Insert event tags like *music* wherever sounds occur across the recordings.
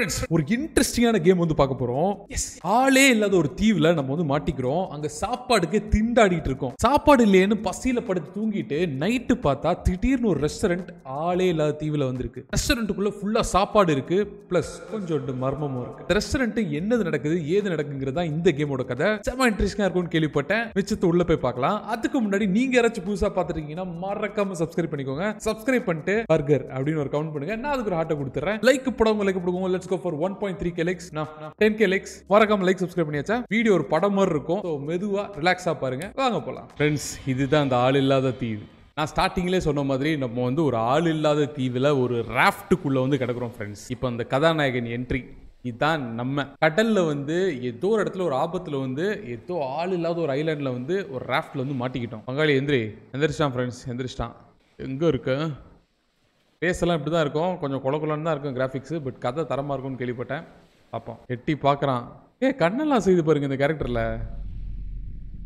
Friends ஒரு இன்ட்ரெஸ்டிங்கான game வந்து பார்க்க போறோம். ஆளே இல்லாத ஒரு தீவுல நம்ம வந்து மாட்டிக்கிறோம். அங்க சாப்பாடுக்கு திண்டாடிட்டு இருக்கோம். சாப்பாடு இல்லையேன்னு பசியில படுத்து தூங்கிட்டு நைட்டு பார்த்தா திடீர்னு ஒரு ரெஸ்டாரண்ட் ஆளே இல்லாத தீவுல வந்திருக்கு. ரெஸ்டாரண்ட்டுக்குள்ள ஃபுல்லா சாப்பாடு இருக்கு பிளஸ் கொஞ்சோண்டு மர்மமும் இருக்கு. ரெஸ்டாரண்ட் என்னது நடக்குது ஏது நடக்குங்கிறதா இந்த கேமோட கதை. செம இன்ட்ரெஸ்டிங்கா இருக்கும்னு கேள்விப்பட்டேன். மிச்சத்தை உள்ள போய் பார்க்கலாம். அதுக்கு முன்னாடி நீங்க யாராச்சும் புதுசா பார்த்துருக்கீங்கன்னா மறக்காம சப்ஸ்கிரைப் பண்ணிக்கோங்க. சப்ஸ்கிரைப் பண்ணிட்டு பர்கர் அப்படின்னு ஒரு கவுண்ட் பண்ணுங்க. நான் அதுக்கு ஒரு ஹார்ட்டை கொடுத்துறேன். லைக் போடவங்க லைக் போடுவோம் let's go for one point three K likes ten K likes மறக்காம லைக் சப்ஸ்கிரைப் பண்ணியாச்சா? வீடியோ ஒரு படம் மாதிரி இருக்கும். ஸோ மெதுவாக ரிலாக்ஸாக பாருங்க. வாங்க போகலாம் ஃப்ரெண்ட்ஸ் இதுதான் அந்த ஆள் இல்லாத தீவு. நான் ஸ்டார்டிங்லேயே சொன்ன மாதிரி நம்ம வந்து ஒரு ஆள் இல்லாத தீவில் ஒரு ராஃப்ட்டுக்குள்ளே வந்து கிடக்குறோம் ஃப்ரெண்ட்ஸ் இப்போ அந்த கதாநாயகன் என்ட்ரி இதுதான் நம்ம. கடல்ல வந்து ஏதோ ஒரு இடத்துல ஒரு ஆபத்தில் வந்து ஏதோ ஆள் இல்லாத ஒரு ஐலாண்டில் வந்து ஒரு ராஃப்டில் வந்து மாட்டிக்கிட்டோம். பங்காளி எந்திரி எந்திரிச்சிட்டான் ஃப்ரெண்ட்ஸ் எந்திரிச்சிட்டான். எங்கே இருக்கு? பேசலாம் இப்படி தான் இருக்கும். கொஞ்சம் குளக்குலன்னு தான் இருக்கும் கிராஃபிக்ஸு பட் கதை தரமாக இருக்கும்னு கேள்விப்பட்டேன். பார்ப்போம் எட்டி பார்க்குறான். ஏ கண்ணெல்லாம் செய்து பாருங்க இந்த கேரக்டரில்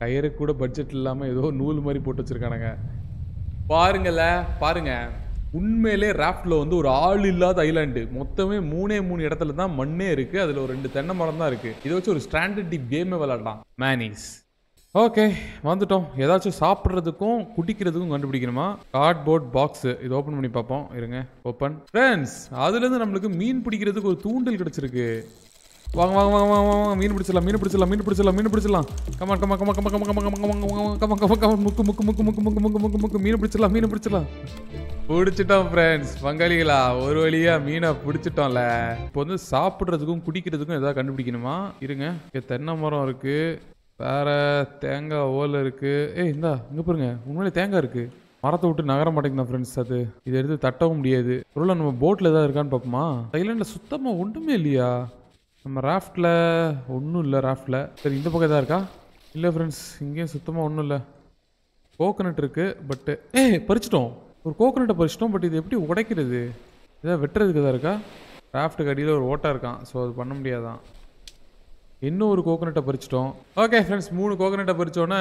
கயிறு கூட பட்ஜெட் இல்லாமல் ஏதோ நூல் மாதிரி போட்டு வச்சுருக்கானுங்க. பாருங்கள பாருங்க. உண்மையிலே ராஃப்டில் வந்து ஒரு ஆள் இல்லாத ஐலாண்டு மொத்தமே மூணே மூணு இடத்துல தான் மண்ணே இருக்குது அதில் ஒரு ரெண்டு தென்னை மரம் தான் இருக்குது இதை வச்சு ஒரு ஸ்டாண்டர்ட் டி கேமே விளாடலாம் மேனிஸ் ஓகே வந்துட்டோம். ஏதாச்சும் சாப்பிட்றதுக்கும் குடிக்கிறதுக்கும் கண்டுபிடிக்கணுமா? கார்ட்போர்ட் பாக்ஸ் இது ஓப்பன் பண்ணி பார்ப்போம். இருங்க. ஓப்பன் ஃப்ரெண்ட்ஸ் அதுலேருந்து நம்மளுக்கு மீன் பிடிக்கிறதுக்கு ஒரு தூண்டல் கிடச்சிருக்கு. வாங்க வாங்க வாங்க வாங்க வாங்க மீன் பிடிச்சிடலாம் மீன் பிடிச்சிடலாம் மீன் பிடிச்சிடலாம் மீன் பிடிச்சிடலாம். கமா கமா கமா கமா கமா கமா கமா கமா கமா கமா கமா முக்கு முக்கு முக்கு முக்கு முக்கு முக்கு முக்கு முக்கு. மீன் பிடிச்சிடலாம் மீன் பிடிச்சிடலாம். பிடிச்சிட்டோம் ஃப்ரெண்ட்ஸ் பங்காளிகளா ஒரு வழியா மீனை பிடிச்சிட்டோம்ல. இப்போ வந்து சாப்பிட்றதுக்கும் குடிக்கிறதுக்கும் ஏதாவது கண்டுபிடிக்கணுமா? இருங்க. தென்னை மரம் இருக்கு. வேற தேங்காய் ஓலை இருக்குது ஏய் இந்தா இங்கே பாருங்க. உண்மையிலே தேங்காய் இருக்குது மரத்தை விட்டு நகர மாட்டேங்குதா ஃப்ரெண்ட்ஸ் அது. இதை எடுத்து தட்டவும் முடியாது. ஒருவேளை நம்ம போட்டில் ஏதாவது இருக்கான்னு பார்ப்போமா? தைலாண்டில் சுத்தமாக ஒன்றுமே இல்லையா? நம்ம ராஃப்டில் ஒன்றும் இல்லை ராஃப்டில் சரி இந்த பக்கம் எதாவது இருக்கா? இல்லை ஃப்ரெண்ட்ஸ் இங்கேயும் சுத்தமாக ஒன்றும் இல்லை. கோகனட் இருக்குது பட்டு ஏ பறிச்சிட்டோம். ஒரு கோகனட்டை பறிச்சிட்டோம் பட் இது எப்படி உடைக்கிறது? எதாவது வெட்டுறதுக்கு எதாவது இருக்கா? ராஃப்ட்டுக்கு அடியில் ஒரு ஓட்டாக இருக்கான் ஸோ அது பண்ண முடியாதான். இன்னும் ஒரு கோகனட்டை பறிச்சிட்டோம். ஓகே ஃப்ரெண்ட்ஸ் மூணு கோகனட்டை பறிச்சோன்னே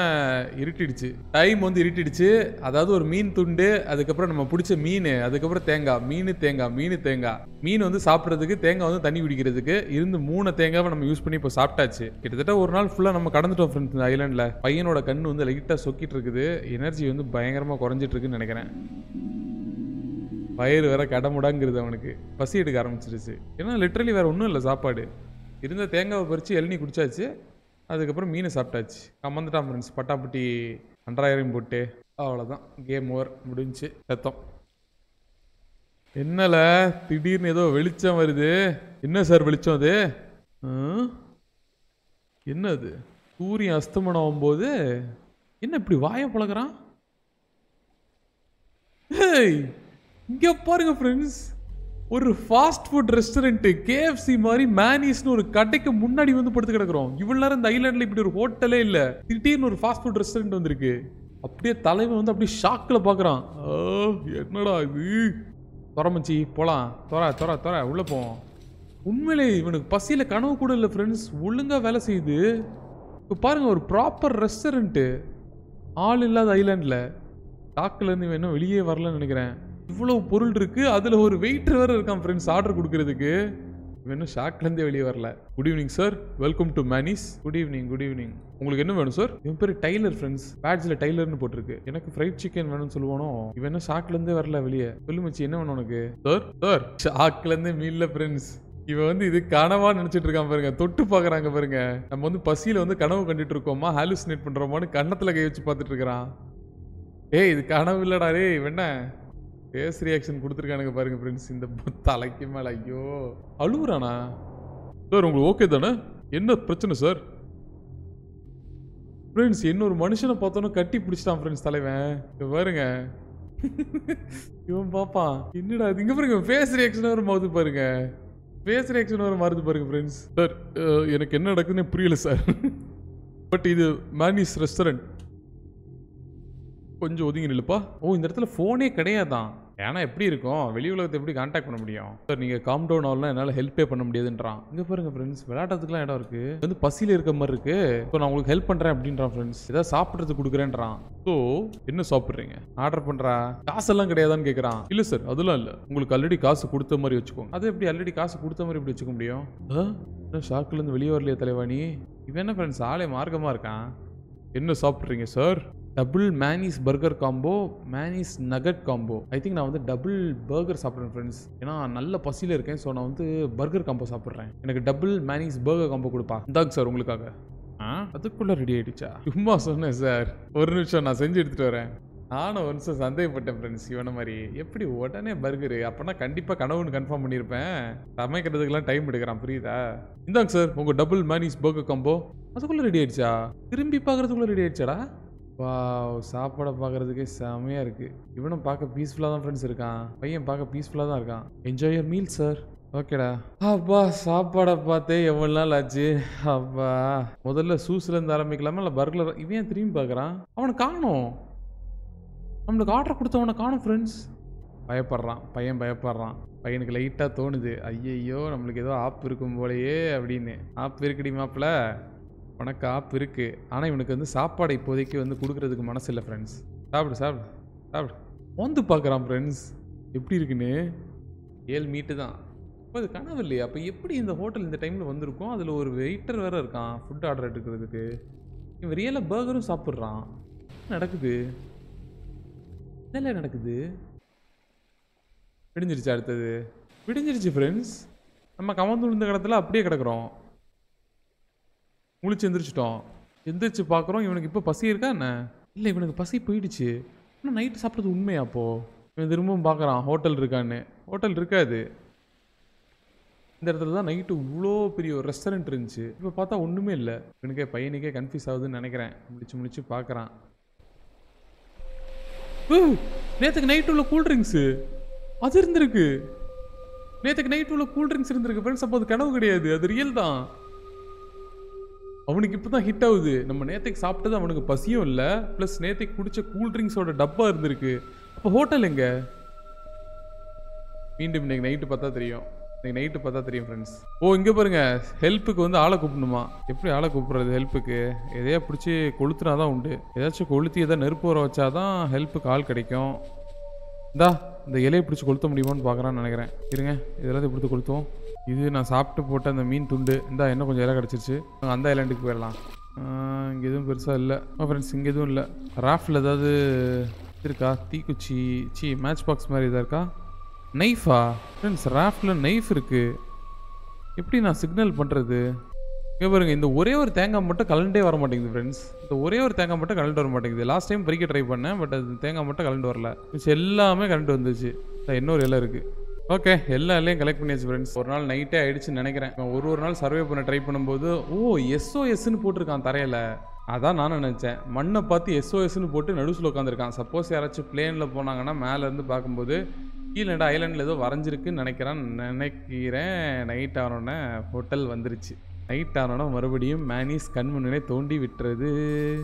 இருட்டிடுச்சு. டைம் வந்து இருட்டிடுச்சு. அதாவது ஒரு மீன் துண்டு அதுக்கப்புறம் நம்ம பிடிச்ச மீன் அதுக்கப்புறம் தேங்காய் மீன் தேங்காய் மீன் தேங்காய். மீன் வந்து சாப்பிட்றதுக்கு தேங்காய் வந்து தண்ணி குடிக்கிறதுக்கு இருந்து மூணு தேங்காவை நம்ம யூஸ் பண்ணி இப்போ சாப்பிட்டாச்சு. கிட்டத்தட்ட ஒரு நாள் ஃபுல்லாக நம்ம கடந்துட்டோம் ஃப்ரெண்ட்ஸ் இந்த ஐலாண்டில் பையனோட கண் வந்து லைட்டாக சொக்கிட்டு இருக்குது. எனர்ஜி வந்து பயங்கரமாக குறைஞ்சிட்டு இருக்குன்னு நினைக்கிறேன். வயிறு வேற கடமுடாங்கிறது அவனுக்கு. பசி எடுக்க ஆரம்பிச்சிருச்சு. ஏன்னா லிட்ரலி வேற ஒன்றும் இல்லை சாப்பாடு. இருந்த தேங்காவை பறித்து எழுநி குடிச்சாச்சு. அதுக்கப்புறம் மீனை சாப்பிட்டாச்சு. கமந்துட்டான் ஃப்ரெண்ட்ஸ் பட்டாப்பட்டி அன்றாயிரம் போட்டு. அவ்வளோதான் கேம் ஓவர் முடிஞ்சு. சத்தம். என்னல? திடீர்னு ஏதோ வெளிச்சம் வருது. என்ன சார் வெளிச்சம் அது? என்ன அது சூரியன் அஸ்தமனம் ஆகும்போது என்ன இப்படி வாயை பழகிறான்? ஹேய் பாருங்க ஃப்ரெண்ட்ஸ் ஒரு ஃபாஸ்ட் ஃபுட் ரெஸ்டாரண்ட்டு கேஎஃப்சி மாதிரி மேனிஸ்னு ஒரு கடைக்கு முன்னாடி வந்து படுத்து கிடக்குறோம். இவ்வளோ நேரம் இந்த ஐலாண்டில் இப்படி ஒரு ஹோட்டலே இல்லை. திடீர்னு ஒரு ஃபாஸ்ட் ஃபுட் ரெஸ்டாரண்ட் வந்திருக்கு. அப்படியே தலைவன் வந்து அப்படியே ஷாக்கில் பார்க்குறான் ஆ, என்னடா இது? துறமச்சி போகலாம் தொற தொற துற. உள்ள போவோம் உண்மையிலே இவனுக்கு பசியில் கனவு கூட இல்லை ஃப்ரெண்ட்ஸ் ஒழுங்காக வேலை செய்யுது இப்போ பாருங்கள் ஒரு ப்ராப்பர் ரெஸ்டாரண்ட்டு ஆள் இல்லாத ஐலாண்டில் டாக்கிலேருந்து இவன் இன்னும் வெளியே வரலன்னு நினைக்கிறேன். இவ்வளவு பொருள் இருக்கு அதில் ஒரு வெயிட்டர் வேற இருக்கான் ஃப்ரெண்ட்ஸ் ஆர்டர் கொடுக்கறதுக்கு. இவன் இன்னும் ஷாக்லேருந்தே வெளியே வரல. Good evening sir welcome to Manny's good evening good evening உங்களுக்கு என்ன வேணும் சார் இவன் பேர் டைலர் ஃப்ரெண்ட்ஸ் பேட்ஜில் டைலர்னு போட்டிருக்கு. எனக்கு ஃப்ரைட் சிக்கன் வேணும்னு சொல்லுவானோ? இவன் இன்னும் ஷாக்லேருந்தே வரல வெளியே? சொல்லு மச்சி என்ன வேணும் உனக்கு? சார் சார் ஷாக்லேருந்தே மீல்ல ஃப்ரெண்ட்ஸ் இவன் வந்து இது கனவா நினைச்சிட்டு இருக்கான் பாருங்க. தொட்டு பாக்குறாங்க பாருங்க. நம்ம வந்து பசியில வந்து கனவு கண்டுட்டு இருக்கோமா? ஹாலுசினேட் பண்றோமான்னு கன்னத்துல கை வச்சு பார்த்துட்டு இருக்கிறான். ஏய் இது கனவு இல்லடா ரே என்ன? ஃபேஸ் ரியாக்ஷன் கொடுத்துருக்கானுங்க பாருங்க ஃப்ரெண்ட்ஸ் இந்த பு- தலைக்கு மேல ஐயோ. அழுவுறானா? சார் உங்களுக்கு ஓகே தானே? என்ன பிரச்சனை சார்? ஃப்ரெண்ட்ஸ் இன்னொரு மனுஷனை பார்த்தோன்னே கட்டி பிடிச்சிட்டான் ஃப்ரெண்ட்ஸ் தலைவன். பாருங்க. இவன் பாப்பான் என்னடா இது? இங்கே பாருங்க ஃபேஸ் ரியாக்ஷன் வரும் மாறுது பாருங்க. ஃபேஸ் ரியாக்ஷன் வர மாறுது பாருங்க ஃப்ரெண்ட்ஸ் சார் எனக்கு என்ன நடக்குதுன்னு புரியல சார் பட் இது மேனிஸ் ரெஸ்டாரண்ட் கொஞ்சம் ஒதுங்கி நில்லுப்பா. ஓ இந்த இடத்துல ஃபோனே கிடையாதான். ஏன்னா எப்படி இருக்கும்? வெளி உலகத்தை எப்படி கான்டாக்ட் பண்ண முடியும்? சார் நீங்கள் காம் டவுன் ஆகலாம் என்னால் ஹெல்ப்பே பண்ண முடியாதுன்றான். இங்கே பாருங்க ஃப்ரெண்ட்ஸ் விளையாட்டுறதுக்குலாம் இடம் இருக்குது வந்து பசியில் இருக்க மாதிரி இருக்கு. இப்போ நான் உங்களுக்கு ஹெல்ப் பண்ணுறேன் அப்படின்றான் ஃப்ரெண்ட்ஸ் ஏதாவது சாப்பிட்றது கொடுக்குறேன்றான். ஸோ என்ன சாப்பிட்றீங்க? ஆர்டர் பண்ணுறா காசெல்லாம் கிடையாதான்னு கேட்குறான் இல்லை சார் அதெல்லாம் இல்லை. உங்களுக்கு ஆல்ரெடி காசு கொடுத்த மாதிரி வச்சுக்கோங்க. அது எப்படி ஆல்ரெடி காசு கொடுத்த மாதிரி எப்படி வச்சுக்க முடியும்? ஆ? ஷாக்குலேருந்து வெளியே வரலையே தலைவாணி? இவன் என்ன ஃப்ரெண்ட்ஸ் ஆளே மார்க்கமாக இருக்கான்? என்ன சாப்பிட்றீங்க sir double Manny's burger combo Manny's nugget combo. I think நான் வந்து டபுள் பர்கர் சாப்பிட்றேன் ஃப்ரெண்ட்ஸ் ஏன்னா நல்ல பசியில் இருக்கேன் ஸோ நான் வந்து பர்கர் காம்போ சாப்பிட்றேன். எனக்கு டபுள் மேனிஸ் பர்கர் காம்போ கொடுப்பா. இந்தாங்க சார் உங்களுக்காக. ஆ? அதுக்குள்ளே ரெடி ஆகிடுச்சா சும்மா சொன்னேன் சார் ஒரு நிமிஷம் நான் செஞ்சு எடுத்துகிட்டு வரேன். நானும் ஒரு நிமிஷம் சந்தேகப்பட்டேன் ஃப்ரெண்ட்ஸ் இவனை மாதிரி. எப்படி உடனே பர்கரு? அப்போனா கண்டிப்பாக கனவுன்னு கன்ஃபார்ம் பண்ணியிருப்பேன். சமைக்கிறதுக்கெல்லாம் டைம் எடுக்கிறான் புரியுதா? இந்தாங்க சார் உங்கள் டபுள் மேனிஸ் பர்கர் காம்போ. அதுக்குள்ளே ரெடி ஆயிடுச்சா? திரும்பி பார்க்குறதுக்குள்ளே ரெடி ஆயிடுச்சாடா? வாவ் சாப்பாடை பார்க்குறதுக்கே செமையாக இருக்குது இவனும் பார்க்க பீஸ்ஃபுல்லாக தான் ஃப்ரெண்ட்ஸ் இருக்கான். பையன் பார்க்க பீஸ்ஃபுல்லாக தான் இருக்கான். என்ஜாய் யர் மீல் சார் ஓகேடா அப்பா சாப்பாடை பார்த்தே எவ்வளோ நாள் ஆச்சு? அப்பா. முதல்ல சூஸ்லேருந்து ஆரம்பிக்கலாமா? இல்லை பர்கலர் இவன் திரும்பி பார்க்குறான்? அவனை காணும். நம்மளுக்கு ஆர்டர் கொடுத்தவனை காணும் ஃப்ரெண்ட்ஸ் பயப்படுறான். பையன் பயப்படுறான். பையனுக்கு லைட்டாக தோணுது. ஐயையோ நம்மளுக்கு ஏதோ ஆப் இருக்கும் போலயே அப்படின்னு. ஆப் இருக்குடி மாப்பிள்ள உனக்கு ஆப் இருக்கு. ஆனால் இவனுக்கு வந்து சாப்பாடு இப்போதைக்கு வந்து கொடுக்குறதுக்கு மனசு இல்லை ஃப்ரெண்ட்ஸ் சாப்பிடு சாப்பிடு சாப்பிடு. வந்து பார்க்குறான் ஃப்ரெண்ட்ஸ் எப்படி இருக்குன்னு? ஏழு மீட்டு தான். இப்போ அது கனவு இல்லையா? அப்போ எப்படி இந்த ஹோட்டல் இந்த டைமில் வந்திருக்கும்? அதில் ஒரு வெயிட்டர் வேறு இருக்கான் ஃபுட் ஆர்டர் எடுக்கிறதுக்கு. இவன் ரியலாக பர்கரும் சாப்பிட்றான். நடக்குது? என்னல நடக்குது? விடிஞ்சிருச்சு அடுத்தது. விடிஞ்சிருச்சு ஃப்ரெண்ட்ஸ் நம்ம கவர்ந்து விழுந்த கடத்தில் அப்படியே கிடக்குறோம். முழிச்சு எந்திரிச்சிட்டோம். எந்திரிச்சு பார்க்குறோம் இவனுக்கு இப்போ பசி இருக்கா என்ன? இல்லை இவனுக்கு பசி போயிடுச்சு. ஆனால் நைட்டு சாப்பிட்றது உண்மையா அப்போ? இவன் திரும்பவும் பார்க்குறான் ஹோட்டல் இருக்கான்னு. ஹோட்டல் இருக்காது. இந்த இடத்துல தான் நைட்டு இவ்வளோ பெரிய ஒரு ரெஸ்டாரண்ட் இருந்துச்சு. இப்போ பார்த்தா ஒன்றுமே இல்லை. இவனுக்கே பையனுக்கே கன்ஃபியூஸ் ஆகுதுன்னு நினைக்கிறேன். முடிச்சு முடிச்சு பார்க்குறான். நேற்றுக்கு நைட்டு உள்ள கூல் ட்ரிங்க்ஸு அது இருந்திருக்கு. நேற்றுக்கு நைட்டு உள்ள கூல் ட்ரிங்க்ஸ் இருந்திருக்கு. ஃப்ரெண்ட்ஸ் அப்போ அது கனவு கிடையாது. அது ரியல் தான். அவனுக்கு இப்போ தான் ஹிட் ஆகுது. நம்ம நேத்தைக்கு சாப்பிட்டது அவனுக்கு பசியும் இல்லை. ப்ளஸ் நேற்றுக்கு குடித்த கூல்ட்ரிங்க்ஸோட டப்பா இருந்திருக்கு. அப்போ ஹோட்டல் எங்க? மீண்டும் இன்னைக்கு நைட்டு பார்த்தா தெரியும். இன்னைக்கு நைட்டு பார்த்தா தெரியும் ஃப்ரெண்ட்ஸ் ஓ இங்கே பாருங்க. ஹெல்ப்புக்கு வந்து ஆளை கூப்பிடணுமா? எப்படி ஆளை கூப்பிடுறது ஹெல்ப்புக்கு எதையா பிடிச்சி கொளுத்துனா தான் உண்டு. ஏதாச்சும் கொளுத்தி எதாவது நெருப்பு வர வச்சாதான் ஹெல்ப்புக்கு ஆள் கிடைக்கும். இந்தா இந்த இலையை பிடிச்சி கொளுத்த முடியுமான்னு பார்க்குறான்னு நினைக்கிறேன். இருங்க இதெல்லாம் பிடிச்சி கொளுத்துவோம். இது நான் சாப்பிட்டு போட்ட அந்த மீன் துண்டு. இந்தா இன்னும் கொஞ்சம் இலை கிடச்சிருச்சு. அந்த ஐலாண்டுக்கு போயிடலாம். இங்கே எதுவும் பெருசாக இல்லை. ஃப்ரெண்ட்ஸ் இங்கே எதுவும் இல்லை. ராஃப்டில் ஏதாவது இருக்கா? தீக்குச்சி சி மேட்ச் பாக்ஸ் மாதிரி எதாவது இருக்கா? நைஃபா ஃப்ரெண்ட்ஸ் ராஃப்டில் நைஃப் இருக்குது எப்படி நான் சிக்னல் பண்ணுறது இங்கே பாருங்க இந்த ஒரே ஒரு தேங்காய் மட்டும் கலண்டே வர மாட்டேங்குது ஃப்ரெண்ட்ஸ் இந்த ஒரே ஒரு தேங்காய் மட்டும் கலண்டு வர மாட்டேங்குது. லாஸ்ட் டைம் பறிக்க ட்ரை பண்ணேன் பட் அது தேங்காய் மட்டும் கலண்டு வரல. மிச்சம் எல்லாமே கலண்டு வந்துச்சு. இன்னொரு இலை இருக்குது ஓகே எல்லா இலையும் கலெக்ட் பண்ணியாச்சு ஃப்ரெண்ட்ஸ் ஒரு நாள் நைட்டே ஆயிடுச்சுன்னு நினைக்கிறேன். ஒரு ஒரு நாள் சர்வே பண்ண ட்ரை பண்ணும்போது ஓ எஸ்ஓஎஸ்ன்னு போட்டிருக்கான் தரையில். அதான் நான் நினச்சேன். மண்ணை பார்த்து எஸ்ஓஎஸ்ன்னு போட்டு நடுசில் உட்காந்துருக்கான் சப்போஸ் யாராச்சும் பிளேனில் போனாங்கன்னா மேலேருந்து பார்க்கும்போது கீழே ஐலாண்டில் ஏதோ வரைஞ்சிருக்குன்னு நினைக்கிறேன். நினைக்கிறேன் நைட் ஆனோடனே ஹோட்டல் வந்துருச்சு. நைட் ஆனோட மறுபடியும் மேனிஸ் கண் முன்னே தோண்டி விட்டுறது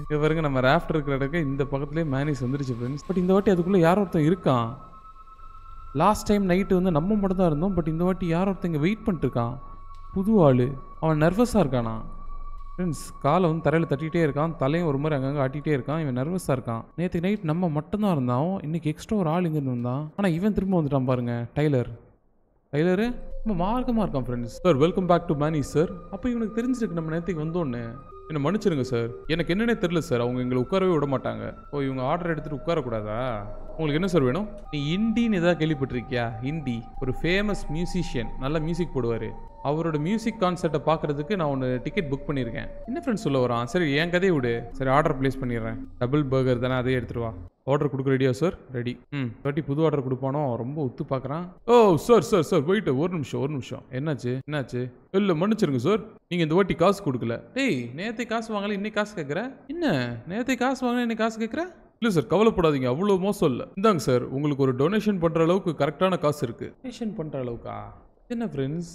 இங்க பாருங்க நம்ம ராஃப்ட் இருக்கிற இடத்துக்கு இந்த பக்கத்துலேயே மேனிஸ் வந்துருச்சு ஃப்ரெண்ட்ஸ் பட் இந்த வாட்டி அதுக்குள்ளே யாரோ ஒருத்தன் இருக்கான். லாஸ்ட் டைம் நைட்டு வந்து நம்ம மட்டும் தான் இருந்தோம் பட் இந்த வாட்டி யாரோ ஒருத்தங்க வெயிட் பண்ணிட்டுருக்கான்? புது ஆள். அவன் நர்வஸாக இருக்கானா? ஃப்ரெண்ட்ஸ் காலை வந்து தரையில் தட்டிகிட்டே இருக்கான் தலையும் ஒரு மாதிரி அங்கங்கே ஆட்டிகிட்டே இருக்கான் இவன் நர்வஸாக இருக்கான். நேற்று நைட் நம்ம மட்டும்தான் இருந்தான் இன்னைக்கு எக்ஸ்ட்ரா ஒரு ஆள் இங்கேருந்து வந்தான். ஆனால் இவன் திரும்ப வந்துட்டான் பாருங்க டைலர் டைலரு ரொம்ப மார்க்கமாக இருக்கான் friends sir welcome back to Manny sir அப்போ இவனுக்கு தெரிஞ்சிருக்கு நம்ம நேற்றுக்கு வந்தோன்னு. என்ன மன்னிச்சிருங்க சார் எனக்கு என்னன்னே தெரியல சார் அவங்க எங்களை உட்காரவே விட மாட்டாங்க. ஓ இவங்க ஆர்டர் எடுத்துட்டு உட்காரக்கூடாதா? உங்களுக்கு என்ன சார் வேணும்? நீ இண்டின்னு ஏதாவது கேள்விப்பட்டிருக்கியா? இண்டி ஒரு ஃபேமஸ் மியூசிஷியன் நல்லா மியூசிக் போடுவார். அவரோட மியூசிக் கான்சர்ட்டை பார்க்கறதுக்கு நான் ஒன்று டிக்கெட் புக் பண்ணியிருக்கேன் என்ன ஃப்ரெண்ட்ஸ் சொல்ல வரான்? சரி என் கதையை விடு. சரி ஆர்டர் ப்ளேஸ் பண்ணிடுறேன். டபுள் பர்கர் தானே அதே எடுத்துட்டு வா. ஆர்டர் கொடுக்க ரெடியா சார் ரெடி ம். தேர்ட்டி புது ஆர்டர் கொடுப்பானோ? ரொம்ப ஒத்து பார்க்குறான் ஓ சார் சார் சார் போயிட்டு ஒரு நிமிஷம் ஒரு நிமிஷம். என்னாச்சு? என்னாச்சு? இல்லை மன்னிச்சிருங்க சார் நீங்கள் இந்த வாட்டி காசு கொடுக்கல. டேய் நேரத்தை காசு வாங்கல இன்னைக்கு காசு கேட்குற என்ன? நேரத்தை காசு வாங்கல இன்னைக்கு காசு கேட்குற இல்லை சார் கவலைப்படாதீங்க அவ்வளோ மோசம் இல்லை. இந்தாங்க சார் உங்களுக்கு ஒரு டொனேஷன் பண்ணுற அளவுக்கு கரெக்டான காசு இருக்குது டொனேஷன் பண்ணுற அளவுக்கா? என்ன ஃப்ரெண்ட்ஸ்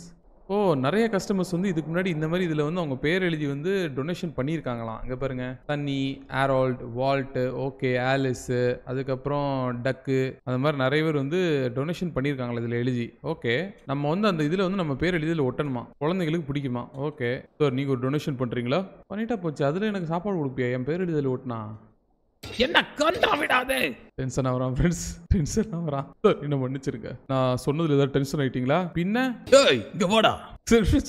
ஓ நிறைய கஸ்டமர்ஸ் வந்து இதுக்கு முன்னாடி இந்த மாதிரி இதில் வந்து அவங்க பேர் எழுதி வந்து டொனேஷன் பண்ணியிருக்காங்களாம். இங்கே பாருங்க. தண்ணி ஆரோல்ட் வால்ட்டு ஓகே ஆலிஸு அதுக்கப்புறம் டக்கு அந்த மாதிரி நிறைய பேர் வந்து டொனேஷன் பண்ணியிருக்காங்களா இதில் எழுதி. ஓகே நம்ம வந்து அந்த இதில் வந்து நம்ம பேர் எழுதி ஒட்டணுமா? குழந்தைங்களுக்கு பிடிக்குமா? ஓகே சார் நீங்கள் ஒரு டொனேஷன் பண்ணுறீங்களா பண்ணிட்டா போச்சு. அதில் எனக்கு சாப்பாடு கொடுப்பியா? என் பேர் எழுதி இதில் என்ன கண்டா விடாதே? டென்ஷன் ஆகிறான் ஃப்ரெண்ட்ஸ் டென்ஷன் ஆகிறான். என்ன மன்னிச்சிருங்க. நான் சொன்னதுல ஏதாவது டென்ஷன் ஆயிட்டீங்களா? பின்ன? இங்க வாடா.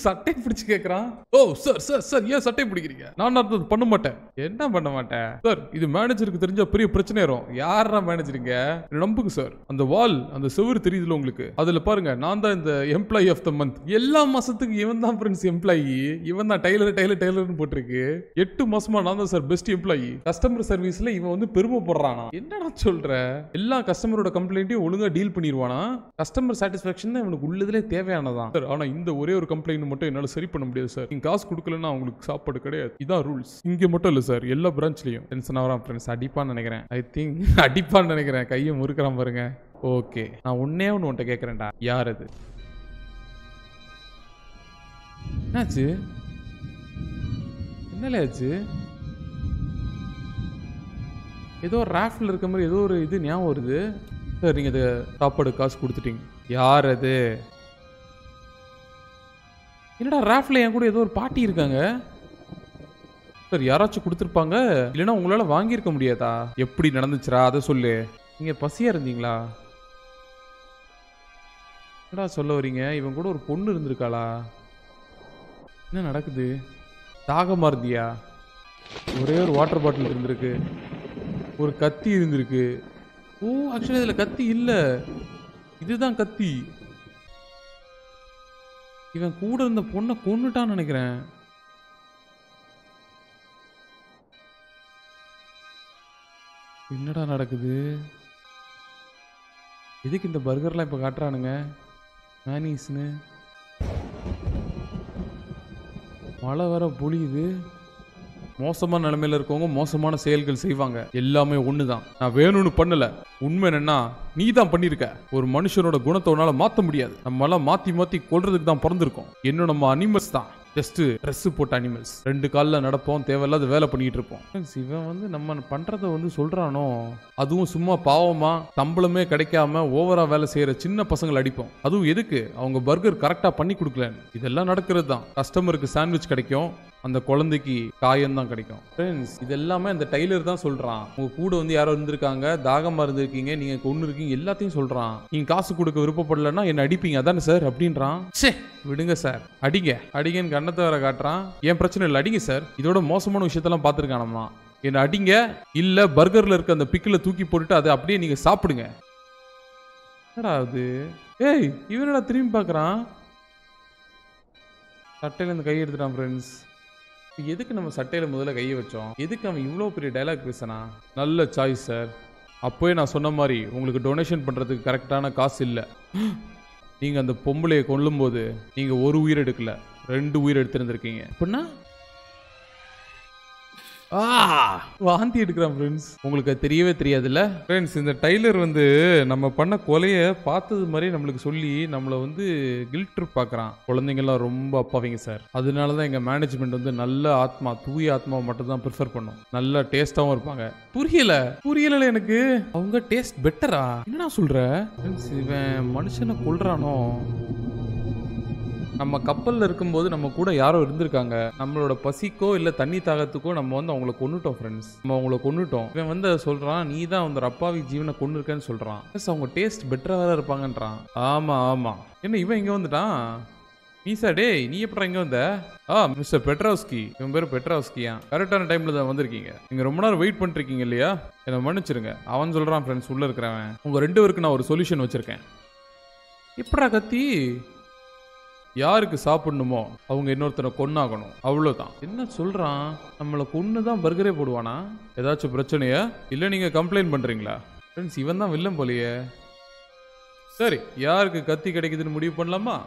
சட்டை பிடிச்சு கேக்குறான். ஓ சார் சார் சார் ஏன் சட்டை பிடிக்கிறீங்க? நான் அது பண்ண மாட்டேன். என்ன பண்ண மாட்டேன்? சார் இது மேனேஜருக்கு தெரிஞ்ச பெரிய பிரச்சனை வரும். யாரா மேனேஜருங்க நம்புங்க சார் அந்த வால் அந்த செவுரு தெரியுதுல உங்களுக்கு? அதுல பாருங்க நான் தான் இந்த எம்ப்ளாயி ஆஃப் த மந்த் எல்லா மாசத்துக்கு இவன் தான் ஃப்ரெண்ட்ஸ் எம்ப்ளாயி இவன் தான் டைலர் டைலர் டைலர்னு போட்டிருக்கு. எட்டு மாசமா நான் தான் சார் பெஸ்ட் எம்ப்ளாயி கஸ்டமர் சர்வீஸ்ல இவன் வந்து பெருமைப்படுறானா என்னடா சொல்ற? எல்லா கஸ்டமரோட கம்ப்ளைண்ட்டையும் ஒழுங்கா டீல் பண்ணிடுவானா கஸ்டமர் சாட்டிஸ்ஃபேக்ஷன் தான் இவனுக்கு உள்ளதுலே தேவையானதான். சார் ஆனா இந்த ஒரே ஒரு கம்ப்ளைண்ட் மட்டும் என்னால சரி பண்ண முடியாது சார் நீங்க காசு கொடுக்கலன்னா அவங்களுக்கு சாப்பாடு கிடையாது. இதான் ரூல்ஸ் இங்க மட்டும் இல்ல சார் எல்லா பிரான்ச்லயும் டென்ஷன் ஆகிறான் ஃப்ரெண்ட்ஸ் அடிப்பான்னு நினைக்கிறேன். ஐ திங்க் *laughs* அடிப்பான்னு நினைக்கிறேன். கையை முறுக்கிறான் பாருங்க. ஓகே நான் ஒன்னே ஒன்று உன்ட்ட கேட்குறேன்டா யார் அது? என்னாச்சு? என்னலே ஆச்சு? ஏதோ ராஃப்டில் இருக்க மாதிரி ஏதோ ஒரு இது ஞாபகம் வருது. சார் நீங்கள் இதை சாப்பாடு காசு கொடுத்துட்டீங்க. யார் அது? என்னடா ராஃப்டில் என் கூட ஏதோ ஒரு பாட்டி இருக்காங்க. சார் யாராச்சும் கொடுத்துருப்பாங்க? இல்லைன்னா உங்களால் வாங்கியிருக்க முடியாதா? எப்படி நடந்துச்சுரா அதை சொல்லு. நீங்கள் பசியாக இருந்தீங்களா? என்னடா சொல்ல வரீங்க? இவன் கூட ஒரு பொண்ணு இருந்திருக்காளா? என்ன நடக்குது? தாகமாக இருந்தியா? ஒரே ஒரு வாட்டர் பாட்டில் இருந்திருக்கு. ஒரு கத்தி இருந்திருக்கு. ஓ ஆக்சுவலி இதில் கத்தி இல்லை. இதுதான் கத்தி. இவன் கூட இருந்த பொண்ணை கொண்டுட்டான்னு நினைக்கிறேன். என்னடா நடக்குது? எதுக்கு இந்த பர்கர்லாம் இப்போ காட்டுறானுங்க? மேனீஸ்னு. மழை வர பொழியுது. மோசமான நிலைமையில இருக்கவங்க மோசமான செயல்கள் செய்வாங்க. எல்லாமே ஒண்ணுதான். நான் வேணும்னு பண்ணல. உண்மை என்னன்னா நீ தான் பண்ணிருக்க. ஒரு மனுஷனோட குணத்தை உன்னால மாத்த முடியாது. நம்ம எல்லாம் மாத்தி மாத்தி கொல்றதுக்கு தான் பிறந்திருக்கோம். இன்னும் நம்ம அனிமல்ஸ் தான். ஜஸ்ட் ட்ரெஸ் போட்ட அனிமல்ஸ் ரெண்டு காலில் நடப்போம். தேவையில்லாத வேலை பண்ணிட்டு இருப்போம். இவன் வந்து நம்ம பண்றத வந்து சொல்றானோ? அதுவும் சும்மா பாவமா சம்பளமே கிடைக்காம ஓவரா வேலை செய்யற சின்ன பசங்களை அடிப்போம். அதுவும் எதுக்கு? அவங்க பர்கர் கரெக்டா பண்ணி கொடுக்கலன்னு. இதெல்லாம் நடக்கிறது தான் கஸ்டமருக்கு சாண்ட்விச் கிடைக்கும். அந்த குழந்தைக்கு காயம் தான் கிடைக்கும். ஃப்ரெண்ட்ஸ் இது எல்லாமே அந்த டைலர் தான் சொல்றான். உங்க கூட வந்து யாரோ இருந்திருக்காங்க தாகமா இருந்திருக்கீங்க நீங்க கொண்டு இருக்கீங்க எல்லாத்தையும் சொல்றான். நீங்க காசு கொடுக்க விருப்பப்படலன்னா என்ன அடிப்பீங்க அதானே சார்? அப்படின்றான். சே விடுங்க சார். அடிங்க. அடிங்கன்னு கண்ணத்தை வர காட்டுறான். ஏன் பிரச்சனை இல்லை அடிங்க சார். இதோட மோசமான விஷயத்தெல்லாம் பார்த்துருக்கானம்மா. என்ன அடிங்க? இல்ல பர்கர்ல இருக்க அந்த பிக்கில தூக்கி போட்டுட்டு அதை அப்படியே நீங்க சாப்பிடுங்க. என்னடா அது? ஏய் இவனடா திரும்பி பார்க்கறான்? சட்டையில இருந்து கை எடுத்துட்டான் ஃப்ரெண்ட்ஸ் எதுக்கு நம்ம சட்டையில முதல்ல கையை வச்சோம்? எதுக்கு அவன் இவ்வளோ பெரிய டைலாக் பேசினா நல்ல சாய்ஸ் சார் அப்போயே நான் சொன்ன மாதிரி உங்களுக்கு டொனேஷன் பண்ணுறதுக்கு கரெக்டான காசு இல்லை. நீங்கள் அந்த பொம்பளையை கொல்லும்போது நீங்கள் ஒரு உயிர் எடுக்கல. ரெண்டு உயிர் எடுத்துருந்துருக்கீங்க. அப்படின்னா வாந்தி எடுக்கிறான் ஃப்ரெண்ட்ஸ் உங்களுக்கு தெரியவே தெரியாதுல்ல? ஃப்ரெண்ட்ஸ் இந்த டைலர் வந்து நம்ம பண்ண கொலையை பார்த்தது மாதிரி நம்மளுக்கு சொல்லி நம்மளை வந்து கில்ட் ட்ரிப் பார்க்குறான் குழந்தைங்கள்லாம் ரொம்ப அப்பாவிங்க சார் அதனால தான் எங்கள் மேனேஜ்மெண்ட் வந்து நல்ல ஆத்மா தூய ஆத்மாவை மட்டும் தான் ப்ரிஃபர் பண்ணும். நல்ல டேஸ்ட்டாகவும் இருப்பாங்க. புரியல? புரியல எனக்கு. அவங்க டேஸ்ட் பெட்டரா என்னடா சொல்ற? Friends, இவன் மனுஷனை கொல்றானோ? நம்ம கப்பலில் இருக்கும்போது நம்ம கூட யாரோ இருந்திருக்காங்க. நம்மளோட பசிக்கோ இல்லை தண்ணி தாகத்துக்கோ நம்ம வந்து அவங்கள கொண்டுட்டோம் ஃப்ரெண்ட்ஸ் நம்ம அவங்கள கொன்னுட்டோம். இவன் வந்து அதை சொல்கிறான் நீ தான் அந்த அப்பாவி ஜீவனை கொண்டு இருக்கேன்னு சொல்கிறான் ப்ளஸ் அவங்க டேஸ்ட் பெட்டராக வேற இருப்பாங்கன்றான். ஆமாம் ஆமாம் என்ன இவன் இங்கே வந்துட்டான்? மீசா டேய் நீ எப்படா இங்கே வந்த? ஆ மிஸ்டர் பெட்ராஸ்கி இவன் பேர் பெட்ராஸ்கியா கரெக்டான டைமில் தான் வந்திருக்கீங்க. நீங்கள் ரொம்ப நேரம் வெயிட் பண்ணிருக்கீங்க இல்லையா? என்ன மன்னிச்சிருங்க. அவன் சொல்கிறான் ஃப்ரெண்ட்ஸ் உள்ளே இருக்கிறவன். உங்கள் ரெண்டு பேருக்கு நான் ஒரு சொல்யூஷன் வச்சுருக்கேன். எப்படா கத்தி? யாருக்கு சாப்பிடணுமோ அவங்க இன்னொருத்தனை கொன்னாகணும். அவ்வளோதான் என்ன சொல்கிறான் நம்மளை கொன்று தான் பர்கரே போடுவானா? ஏதாச்சும் பிரச்சனையா? இல்லை நீங்கள் கம்ப்ளைண்ட் பண்ணுறீங்களா ஃப்ரெண்ட்ஸ் இவன் தான் வில்லம் போலையே. சரி யாருக்கு கத்தி கிடைக்குதுன்னு முடிவு பண்ணலாமா?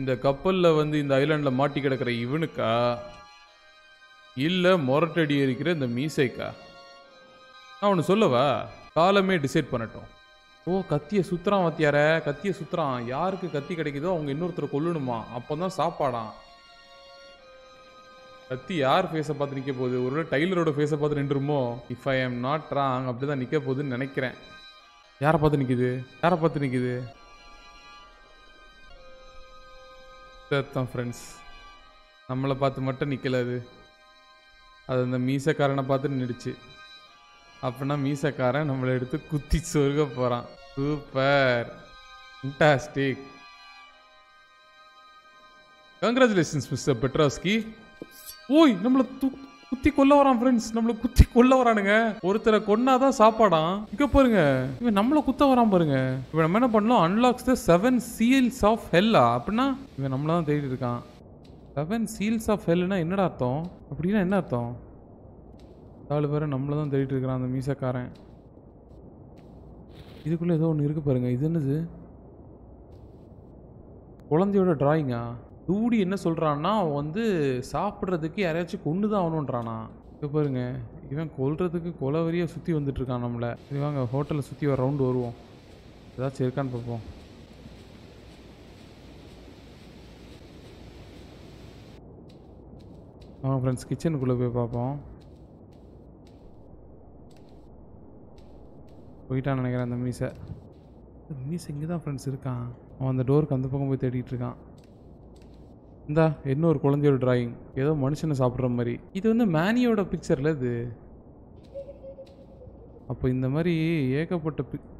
இந்த கப்பலில் வந்து இந்த ஐலாண்டில் மாட்டி கிடக்கிற இவனுக்கா? இல்லை மொரட்டடி இருக்கிற இந்த மீசைக்கா? நான் ஒன்று சொல்லவா? காலமே டிசைட் பண்ணட்டும். ஓ கத்தியை சுத்துறான் வாத்தியார கத்தியை சுத்துறான். யாருக்கு கத்தி கிடைக்குதோ அவங்க இன்னொருத்தரை கொல்லணுமா? அப்பதான் சாப்பாடாம். கத்தி யார் ஃபேஸை பார்த்து நிற்க போகுது? ஒருவேளை டைலரோட ஃபேஸை பார்த்து நின்றுமோ if I am not wrong அப்படி தான் நிற்க போகுதுன்னு நினைக்கிறேன். யாரை பார்த்து நிற்குது யாரை பார்த்து நிற்குது தான் ஃப்ரெண்ட்ஸ் நம்மளை பார்த்து மட்டும் நிற்கல அது. அது அந்த மீசக்காரனை பார்த்து நின்றுச்சு அப்படின்னா மீசக்காரன் நம்மளை எடுத்து குத்தி சொருக போகிறான் super. Fantastic congratulations mister Petrasky ஓய் நம்மளை து குத்தி கொல்ல வரான் ஃப்ரெண்ட்ஸ் நம்மளை குத்தி கொல்ல வரானுங்க. ஒருத்தரை கொன்னாதான் சாப்பாடாம். இங்க பாருங்க. இவன் நம்மளை குத்த வரான் பாருங்க. இவன் நம்ம என்ன பண்ணலாம்? Unlocks the seven seals of Hella அப்படின்னா இவன் நம்மள தான் தேடி இருக்கான். செவன் சீல்ஸ் ஆஃப் ஹெல்னா என்னடா அர்த்தம்? அப்படின்னா என்ன அர்த்தம்? நாலு பேரை நம்மளை தான் தேடிட்டு இருக்கிறான் அந்த மீசக்காரன். இதுக்குள்ளே ஏதோ ஒன்று இருக்குது பாருங்க. இது என்னது? குழந்தையோட டிராயிங்கா டூடி என்ன சொல்கிறான்னா அவன் வந்து சாப்பிட்றதுக்கு யாரையாச்சும் கொண்டு தான் ஆகணுன்றானா இப்போ பாருங்க. இவன் கொல்றதுக்கு கொலவரியாக சுற்றி வந்துட்டுருக்கான் நம்மளை. சரி வாங்க ஹோட்டலில் சுற்றி ஒரு ரவுண்டு வருவோம். ஏதாச்சும் இருக்கான்னு பார்ப்போம். ஆமாம் ஃப்ரெண்ட்ஸ் கிச்சனுக்குள்ளே போய் பார்ப்போம். போயிட்டான்னு நினைக்கிறேன் அந்த மீசை. மீசை இங்கே தான் ஃப்ரெண்ட்ஸ் இருக்கான். அவன் அந்த டோருக்கு அந்த பக்கம் போய் தேடிட்டு இருக்கான். இந்தா இன்னொரு குழந்தையோட டிராயிங் ஏதோ மனுஷனை சாப்பிட்ற மாதிரி. இது வந்து மேனியோட பிக்சரில் இது? அப்போ இந்த மாதிரி ஏகப்பட்ட பிக்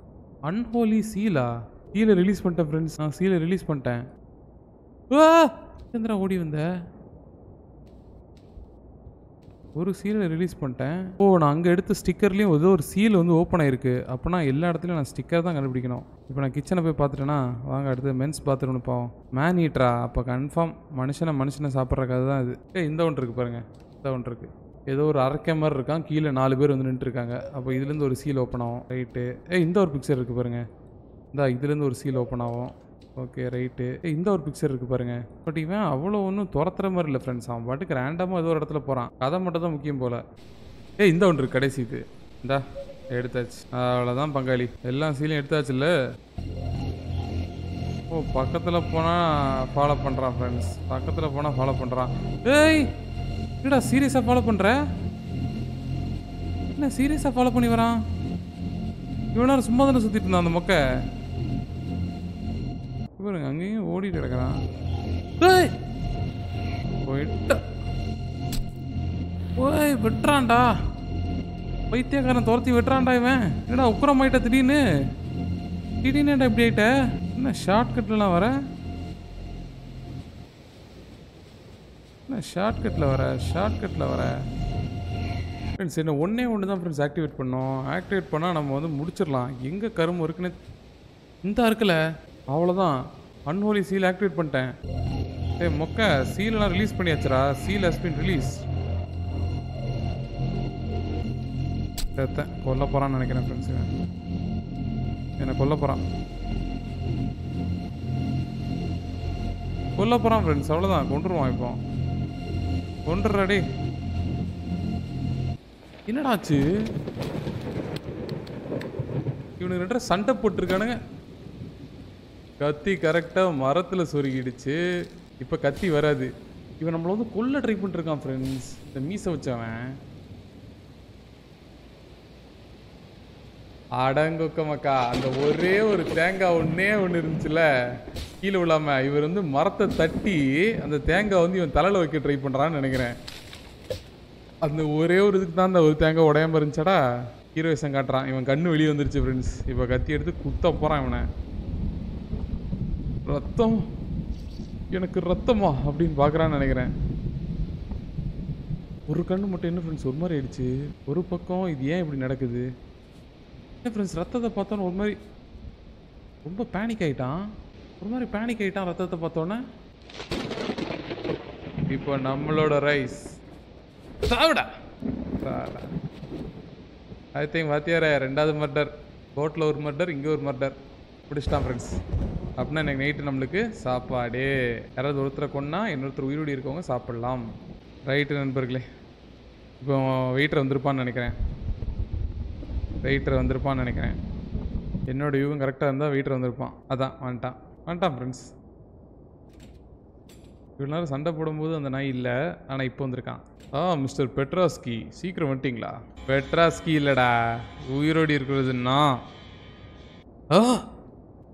அன்ஹோலி சீலா சீலை ரிலீஸ் பண்ணிட்டேன் ஃப்ரெண்ட்ஸ் நான் சீலை ரிலீஸ் பண்ணிட்டேன். சந்திரா ஓடி வந்தேன் ஒரு சீலை ரிலீஸ் பண்ணிட்டேன். ஓ நான் அங்கே எடுத்த ஸ்டிக்கர்லேயும் ஏதோ ஒரு சீல் வந்து ஓப்பன் ஆயிருக்கு. அப்போனா எல்லா இடத்துலையும் நான் ஸ்டிக்கர் தான் கண்டுபிடிக்கணும். இப்போ நான் கிச்சனை போய் பார்த்துட்டேன்னா வாங்க அடுத்து மென்ஸ் பாத்ரூம்னு போவோம். மேன் ஈட்ரா அப்போ கன்ஃபார்ம் மனுஷனை மனுஷனை சாப்பிட்ற கதை தான் இது. ஏ இந்த ஒன்று இருக்குது பாருங்க. இந்த ஒன்று இருக்குது ஏதோ ஒரு அரைக்க மாதிரி இருக்கான். கீழே நாலு பேர் வந்து நின்றுருக்காங்க. அப்போ இதுலேருந்து ஒரு சீல் ஓப்பன் ஆகும். ரைட்டு ஏ இந்த ஒரு பிக்சர் இருக்குது பாருங்க. இந்தா இதுலேருந்து ஒரு சீல் ஓப்பன் ஆகும். ஓகே ரைட்டு இந்த ஒரு பிக்சர் இருக்குது பாருங்க. பட் இவன் அவ்வளோ ஒன்றும் துரத்துற மாதிரி இல்லை ஃப்ரெண்ட்ஸ் அவன் பாட்டுக்கு ரேண்டமாக ஏதோ ஒரு இடத்துல போகிறான் கதை மட்டும் தான் முக்கியம் போல. ஏய் இந்த ஒன்று கடைசி இது. இந்தா எடுத்தாச்சு. அவ்வளோதான் பங்காளி. எல்லா சீலையும் எடுத்தாச்சுல்ல ஓ பக்கத்தில் போனால் ஃபாலோ பண்ணுறான் ஃப்ரெண்ட்ஸ் பக்கத்தில் போனால் ஃபாலோ பண்ணுறான் ஏய் என்னடா சீரியஸாக ஃபாலோ பண்ணுற என்ன சீரியஸாக ஃபாலோ பண்ணி வரான்? இவனார சும்மா தானே சுற்றிட்டு இருந்தான் அந்த மொக்கை? பாருங்க அங்கேயும் ஓடிட்டு கிடக்குறான். போயிட்ட. ஓய் விட்டுறான்டா. பைத்தியக்காரன் துரத்தி விட்டுறான்டா இவன். என்னடா உக்குரமாயிட்ட திடீர்னு? திடீர்னு ஏன்டா இப்படி ஆயிட்ட? என்ன ஷார்ட் கட்லாம் வர? என்ன ஷார்ட் கட்டில் வர? ஷார்ட் கட்டில் வர? ஃப்ரெண்ட்ஸ் என்ன ஒன்றே ஒன்று தான் ஃப்ரெண்ட்ஸ் ஆக்டிவேட் பண்ணோம். ஆக்டிவேட் பண்ணால் நம்ம வந்து முடிச்சிடலாம். எங்கே கரும்பு இருக்குன்னு இந்த இருக்குல்ல அவ்வளோதான் அன்ஹோலி சீல் ஆக்டிவேட் பண்ணிட்டேன். ஏ மொக்க சீலெல்லாம் ரிலீஸ் பண்ணியாச்சுரா சீல் ஹஸ் பின் ரிலீஸ் செத்தேன் கொல்ல போகிறான்னு நினைக்கிறேன் ஃப்ரெண்ட்ஸ் என்னை கொல்ல போகிறான் கொல்ல போகிறான் ஃப்ரெண்ட்ஸ் அவ்வளோதான் கொண்டுருவான் இப்போ. கொண்டுடுறாடி என்னடா ஆச்சு? இவனுக்கு ரெண்டு சண்டை போட்டிருக்கானுங்க. கத்தி கரெக்டாக மரத்தில் சொருகிடுச்சு. இப்போ கத்தி வராது. இவன் நம்மளை வந்து கொல்ல ட்ரை பண்ணிருக்கான் ஃப்ரெண்ட்ஸ் இந்த மீசை வச்சவன். அடங்கொக்கமாக்கா அந்த ஒரே ஒரு தேங்காய் ஒன்றே ஒன்று இருந்துச்சுல. கீழே விழாம இவர் வந்து மரத்தை தட்டி அந்த தேங்காய் வந்து இவன் தலையில் வைக்க ட்ரை பண்ணுறான்னு நினைக்கிறேன். அந்த ஒரே ஒரு இதுக்கு தான் அந்த ஒரு தேங்காய் உடையாமல் இருந்துச்சாடா. ஹீரோயிசம் காட்டுறான். இவன் கண்ணு வெளியே வந்துருச்சு ஃப்ரெண்ட்ஸ் இப்போ கத்தி எடுத்து குத்த போகிறான் இவனை. ரத்தம் எனக்கு ரத்தமா அப்படின்னு பார்க்குறான்னு நினைக்கிறேன். ஒரு கண்ணு மட்டும் என்ன ஃப்ரெண்ட்ஸ் ஒரு மாதிரி ஆயிடுச்சு. ஒரு பக்கம் இது ஏன் இப்படி நடக்குது? என்ன ஃப்ரெண்ட்ஸ் ரத்தத்தை பார்த்தோன்னே ஒரு மாதிரி ரொம்ப பேனிக் ஆகிட்டான் ஒரு மாதிரி பேனிக் ஆகிட்டான் ரத்தத்தை பார்த்தோன்னே. இப்போ நம்மளோட ரைஸ் சாவிடா ஐ திங்க் வாத்தியார ரெண்டாவது மர்டர் போட்டில் ஒரு மர்டர் இங்கே ஒரு மர்டர் பிடிச்சிட்டான் ஃப்ரெண்ட்ஸ் அப்படின்னா எனக்கு நைட்டு நம்மளுக்கு சாப்பாடு. யாராவது ஒருத்தரை கொன்னா இன்னொருத்தர் உயிரோடி இருக்கவங்க சாப்பிட்லாம். ரைட்டு நண்பர்களே. இப்போ வெயிட்டர் வந்திருப்பான்னு நினைக்கிறேன். வெயிட்டர் வந்திருப்பான்னு நினைக்கிறேன். என்னோட யூகம் கரெக்டாக இருந்தால் வெயிட்டர் வந்திருப்பான். அதான் வந்துட்டான். வந்துட்டான் ஃப்ரெண்ட்ஸ் இவ்வளோ நேரம் சண்டை போடும்போது அந்த நாய் இல்லை. ஆனால் இப்போ வந்திருக்கான். ஆ மிஸ்டர் பெட்ராஸ்கி சீக்கிரம் வந்துட்டீங்களா? பெட்ராஸ்கி இல்லைடா. உயிரோடி இருக்கிறதுன்னா ஆ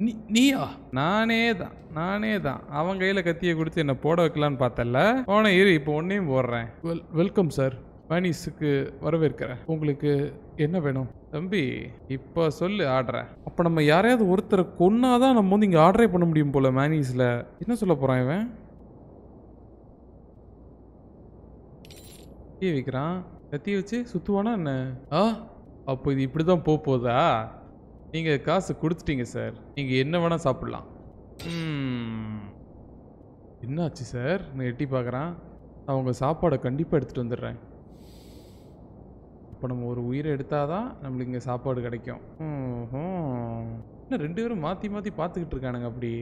நீ நீயா? நானே தான் நானே தான் அவன் கையில் கத்தியை கொடுத்து என்னை போட வைக்கலான்னு பார்த்தல போன இரு இப்போ ஒன்றையும் போடுறேன். Well welcome sir. மேனிஸுக்கு வரவேற்கிறேன். உங்களுக்கு என்ன வேணும்? தம்பி இப்போ சொல்லு ஆர்டரை அப்போ நம்ம யாரையாவது ஒருத்தரை கொன்னாதான் நம்ம வந்து இங்கே ஆர்டரே பண்ண முடியும் போல மேனிஸில். என்ன சொல்ல போகிறான் இவன்? கத்தியை வைக்கிறான். கத்தியை வச்சு சுற்றுவானா என்ன? ஆ? அப்போ இது இப்படி தான் போக போதா நீங்கள் காசு கொடுத்துட்டீங்க சார். நீங்கள் என்ன வேணால் சாப்பிட்லாம். என்னாச்சு சார்? நான் எட்டி பார்க்குறான் அவங்க சாப்பாடை கண்டிப்பாக எடுத்துகிட்டு வந்துடுறேன். இப்போ நம்ம ஒரு உயிரை எடுத்தாதான் நம்மளுக்கு இங்கே சாப்பாடு கிடைக்கும். என்ன ரெண்டு பேரும் மாற்றி மாற்றி பார்த்துக்கிட்டு இருக்கானுங்க அப்படி?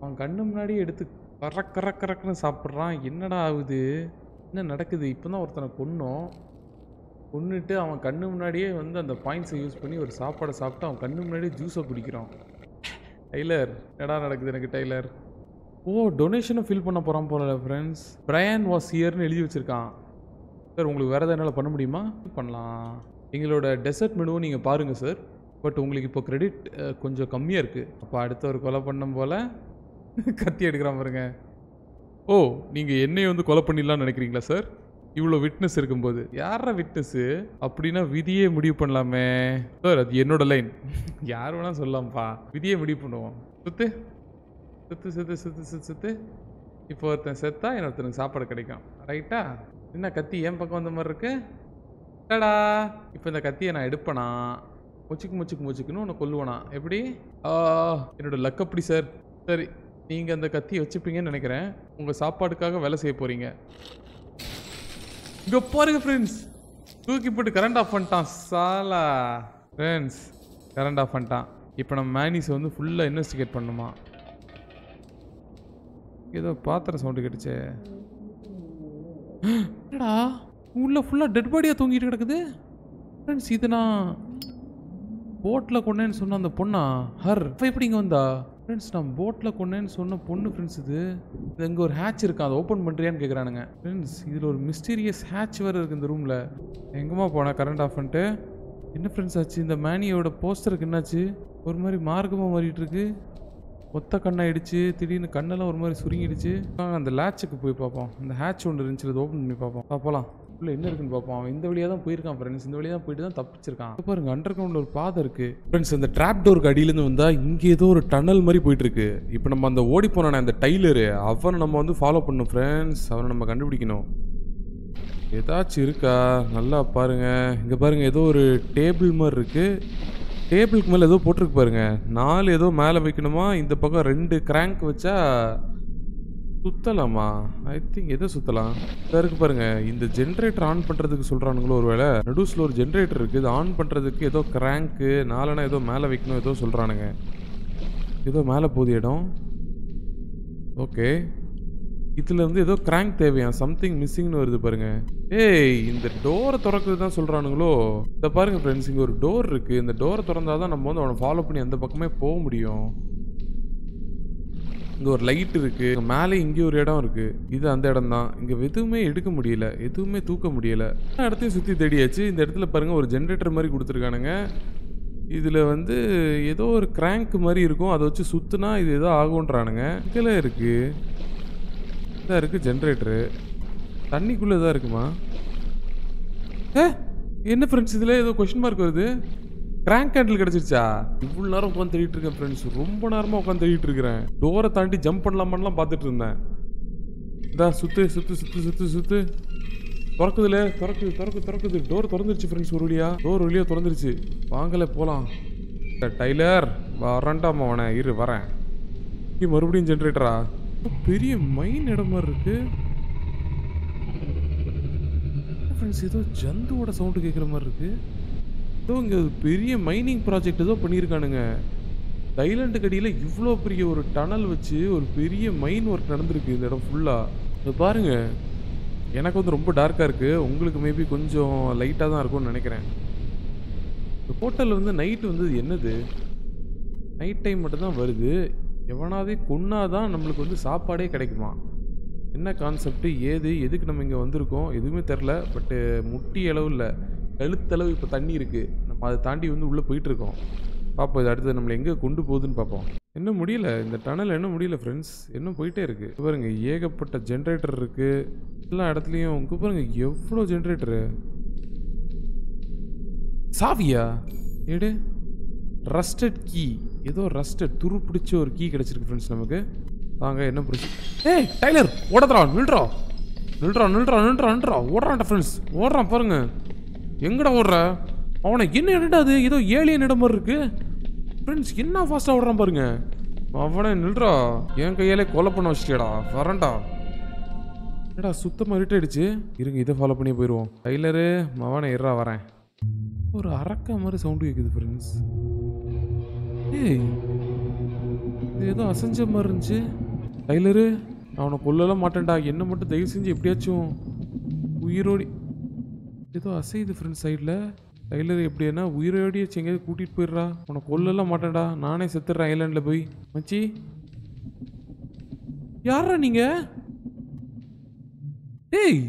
அவன் கண்ணு முன்னாடியே எடுத்து கரக் கரக் கரக்குன்னு சாப்பிட்றான். என்னடா ஆகுது? என்ன நடக்குது? இப்போ தான் ஒருத்தனை கொன்னோம். கொண்டுட்டு அவன் கண்ணு முன்னாடியே வந்து அந்த பாயிண்ட்ஸை யூஸ் பண்ணி ஒரு சாப்பாடை சாப்பிட்டு அவன் கண்ணு முன்னாடியே ஜூஸை குடிக்கிறான். டைலர் எடா நடக்குது எனக்கு டைலர் ஓ டொனேஷனும் ஃபில் பண்ண போகிறான் போல ஃப்ரெண்ட்ஸ் பிரையன் வாஸ் இயர்னு எழுதி வச்சுருக்கான். சார் உங்களுக்கு வேறு எதாவது என்னால் பண்ண முடியுமா? பண்ணலாம். எங்களோட டெசர்ட் மெனுவும் நீங்கள் பாருங்கள் சார் பட் உங்களுக்கு இப்போ கிரெடிட் கொஞ்சம் கம்மியாக இருக்குது அப்போ அடுத்த ஒரு கொலை பண்ணும் போல். கத்தி எடுக்கிறான் பாருங்க. ஓ நீங்கள் என்னையை வந்து கொலை பண்ணிடலாம்னு நினைக்கிறீங்களா சார் இவ்வளோ விட்னஸ் இருக்கும்போது. யார விட்னஸ்ஸு அப்படின்னா விதியே முடிவு பண்ணலாமே. சார் அது என்னோட லைன் *laughs* யார் வேணால் சொல்லலாம்ப்பா. விதியே முடிவு பண்ணுவோம். சுத்து. சுத்து சுத்து சுத்து சுத்து சுத்து. இப்போ ஒருத்தன் செத்தா இன்னொருத்தனுக்கு சாப்பாடு கிடைக்கும். ரைட்டா என்ன கத்தி என் பக்கம் வந்த மாதிரி இருக்கு? டடா இப்போ இந்த கத்தியை நான் எடுப்பேனா? முச்சுக்கு முச்சுக்கு முச்சுக்குன்னு உன்னை கொல்லுவேனா? எப்படி? ஆ, என்னோட லக் அப்படி சார் சரி நீங்கள் அந்த கத்தியை வச்சுப்பீங்கன்னு நினைக்கிறேன். உங்கள் சாப்பாடுக்காக வேலை செய்ய போகிறீங்க இங்கே பாருங்க ஃப்ரெண்ட்ஸ் தூக்கி போட்டு கரண்ட் ஆஃப் பண்ணிட்டான். சாலா. ஃப்ரெண்ட்ஸ் கரண்ட் ஆஃப் பண்ணிட்டான். இப்போ நம்ம மேனிஸை வந்து ஃபுல்லாக இன்வெஸ்டிகேட் பண்ணுமா? ஏதோ பாத்திரம் சவுண்டு கேட்டுச்சே. என்னடா? உள்ள ஃபுல்லாக டெட் பாடியாக தூங்கிட்டு கிடக்குது. ஃப்ரெண்ட்ஸ் இது நான் போட்டில் கொண்டேன்னு சொன்ன அந்த பொண்ணா? ஹர் இப்போ எப்படி இங்கே வந்தா? ஃப்ரெண்ட்ஸ் நான் போட்டில் கொண்டேன்னு சொன்ன பொண்ணு ஃப்ரெண்ட்ஸ் இது. இது இங்கே ஒரு ஹேட்ச் இருக்கா? அதை ஓப்பன் பண்ணுறியான்னு கேட்குறானுங்க ஃப்ரெண்ட்ஸ் இதில் ஒரு மிஸ்டீரியஸ் ஹேட்ச் வேறு இருக்குது இந்த ரூமில் எங்கேம்மா போனேன் கரண்ட் ஆஃப் பண்ணிட்டு. என்ன ஃப்ரெண்ட்ஸ் ஆச்சு? இந்த மேனியோட போஸ்டருக்கு என்னாச்சு? ஒரு மாதிரி மார்க்கமாக மாறிட்டு இருக்கு ஒத்த கண்ணாயிடுச்சு. திடீர்னு கண்ணெல்லாம் ஒரு மாதிரி சுருங்கிடுச்சு. அந்த லேட்சுக்கு போய் பார்ப்போம். அந்த ஹேட்ச் ஒன்று இருந்துச்சு. அதை ஓப்பன் பண்ணி பார்ப்போம். போகலாம் உள்ள என்ன இருக்குன்னு பார்ப்போம். அவன் இந்த வழியாக தான் போயிருக்கான் ஃப்ரெண்ட்ஸ் இந்த வழியாக தான் போயிட்டு தான் தப்பிச்சிருக்கான் பாருங்க அண்டர் கிரவுண்டில் ஒரு பாதை இருக்கு. ஃப்ரெண்ட்ஸ் இந்த ட்ராப் டோருக்கு அடியிலேருந்து வந்தால் இங்கே ஏதோ ஒரு டனல் மாதிரி போயிட்டு இருக்கு இப்போ நம்ம அந்த ஓடி போனானே அந்த டைலரு அவனை நம்ம வந்து ஃபாலோ பண்ணணும் ஃப்ரெண்ட்ஸ் அவனை நம்ம கண்டுபிடிக்கணும். ஏதாச்சும் இருக்கா? நல்லா பாருங்க. இங்கே பாருங்க ஏதோ ஒரு டேபிள் மாதிரி இருக்கு. டேபிளுக்கு மேலே ஏதோ போட்டிருக்கு பாருங்க. நாலு ஏதோ மேலே வைக்கணுமா? இந்த பக்கம் ரெண்டு கிராங்க் வச்சா சுத்தலாமா? ஐ திங்க் எதை சுத்தலாம்? இதா இருக்கு பாருங்க இந்த ஜென்ரேட்டர் ஆன் பண்றதுக்கு சொல்றானுங்களோ ஒருவேளை நடுஸ்ல ஒரு ஜென்ரேட்டர் இருக்கு இது ஆன் பண்றதுக்கு ஏதோ கிராங்க்கு நாலனா ஏதோ மேலே வைக்கணும் ஏதோ சொல்றானுங்க. ஏதோ மேலே போது இடம். ஓகே இதுல இருந்து ஏதோ கிராங்க் தேவையா? சம்திங் மிஸ்ஸிங்னு வருது பாருங்க. ஏய் இந்த டோரை திறக்கிறது தான் சொல்றானுங்களோ? இதை பாருங்க ஃப்ரெண்ட்ஸ் இங்கே ஒரு டோர் இருக்கு. இந்த டோரை திறந்தாதான் நம்ம வந்து அவனை ஃபாலோ பண்ணி அந்த பக்கமே போக முடியும். இங்க ஒரு லைட் இருக்கு. இங்க மேலே இங்கே ஒரு இடம் இருக்கு. இது அந்த இடம் தான் இங்க எதுவுமே எடுக்க முடியல. எதுவுமே தூக்க முடியல. இடத்தையும் சுத்தி தேடியாச்சு. இந்த இடத்துல பாருங்க ஒரு ஜென்ரேட்டர் மாதிரி கொடுத்துருக்கானுங்க. இதுல வந்து ஏதோ ஒரு கிராங்க் மாதிரி இருக்கும். அதை வச்சு சுத்துனா இது ஏதோ ஆகுன்றானுங்க இதுல இருக்கு. இதாக இருக்கு ஜென்ரேட்டரு தண்ணிக்குள்ளே தான் இருக்குமா? ஏ என்ன ஃப்ரெண்ட்ஸ் இதில் ஏதோ கொஷின் மார்க் வருது. கிராங்க் கேண்டில் கிடைச்சிருச்சா? இவ்வளோ நேரம் உட்காந்து தேடிட்டு இருக்கேன் ஃப்ரெண்ட்ஸ் ரொம்ப நேரமாக உட்காந்து தேடிட்டு இருக்கிறேன். டோரை தாண்டி ஜம்ப் பண்ணலாமான்லாம் பார்த்துட்டு இருந்தேன். இதா சுத்து சுத்து சுத்து சுத்து சுத்து. திறக்குதுல திறக்குது திறக்கு திறக்குது. டோர் திறந்துருச்சு ஃப்ரெண்ட்ஸ் ஒரு வழியா. டோர் வழியா திறந்துருச்சு. வாங்கல போகலாம் டைலர் வரண்டாமா அவனை. இரு வரேன். இங்கே மறுபடியும் ஜென்ரேட்டரா பெரிய மைன் இடம் மாதிரி இருக்கு. ஃப்ரெண்ட்ஸ் ஏதோ ஜந்துவோட சவுண்டு கேட்குற மாதிரி இருக்குது ஏதோ இங்கே பெரிய மைனிங் ப்ராஜெக்ட் ஏதோ பண்ணியிருக்கானுங்க. தைலாண்டுக்கு அடியில் இவ்வளோ பெரிய ஒரு டனல் வச்சு ஒரு பெரிய மைன் ஒர்க் நடந்திருக்கு இந்த இடம் ஃபுல்லாக இது பாருங்கள் எனக்கு வந்து ரொம்ப டார்க்காக இருக்குது உங்களுக்கு மேபி கொஞ்சம் லைட்டாக தான் இருக்கும்னு நினைக்கிறேன். இந்த ஹோட்டலில் வந்து நைட்டு வந்து என்னது? நைட் டைம் மட்டும்தான் வருது. எவனாவே கொன்னாதான் நம்மளுக்கு வந்து சாப்பாடே கிடைக்குமா? என்ன கான்செப்ட் ஏது எதுக்கு நம்ம இங்கே வந்திருக்கோம்? எதுவுமே தெரில பட்டு முட்டி அளவு இல்லை. கழுத்தளவு இப்போ தண்ணி இருக்குது நம்ம அதை தாண்டி வந்து உள்ளே போயிட்டுருக்கோம். பார்ப்போம் இது அடுத்து நம்மளை எங்கே கொண்டு போகுதுன்னு பார்ப்போம் என்ன முடியல இந்த டனல் என்ன முடியல ஃப்ரெண்ட்ஸ் இன்னும் போயிட்டே இருக்குது பாருங்க ஏகப்பட்ட ஜென்ரேட்டர் இருக்குது எல்லா இடத்துலையும் இங்கே பாருங்க எவ்வளோ ஜென்ரேட்டரு சாவியா? எடு. ரஸ்டட் கீ ஏதோ ரஸ்டட் துரு பிடிச்ச ஒரு கீ கிடச்சிருக்கு ஃப்ரெண்ட்ஸ் நமக்கு. வாங்க என்ன பிடிச்சி ஏய் டைலர் ஓடத்ரா நில்றா. நில்றா நில்றா நில்றா நில்றா ஓடுறான்டா ஃப்ரெண்ட்ஸ் ஓடுறான் பாருங்கள் எங்கடா ஓடுற? அவனை என்ன இடடா அது ஏதோ ஏலியன் இடம் மாதிரி இருக்கு. ஃப்ரெண்ட்ஸ் என்ன ஃபாஸ்ட்டாக ஓடுறான் பாருங்க. அவனை நில்றா. என் கையாலே கொலை பண்ண வச்சிட்டியாடா. வரேன்டா. என்னடா சுத்தமாக இருட்டாயிடுச்சு இருங்க இதை ஃபாலோ பண்ணி போயிடுவோம் டைலரு மவனை இருறா வரேன். ஒரு அரக்க மாதிரி சவுண்டு கேட்குது ஃப்ரெண்ட்ஸ் ஏய் இது ஏதோ அசைஞ்ச மாதிரி இருந்துச்சு. டைலரு அவனை கொல்லலாம் மாட்டேன்டா. என்ன மட்டும் தயவு செஞ்சு எப்படியாச்சும் உயிரோடி ஏதோ அசைது ஃப்ரெண்ட்ஸ் சைடில் டைலர் எப்படின்னா உயிரோடியாச்சும் எங்கேயாவது கூட்டிகிட்டு போயிடுறா. உன்னை கொல்லலாம் மாட்டேன்டா. நானே செத்துடுறேன் ஐலாண்டில் போய். மச்சி. யாரா நீங்கள் டேய்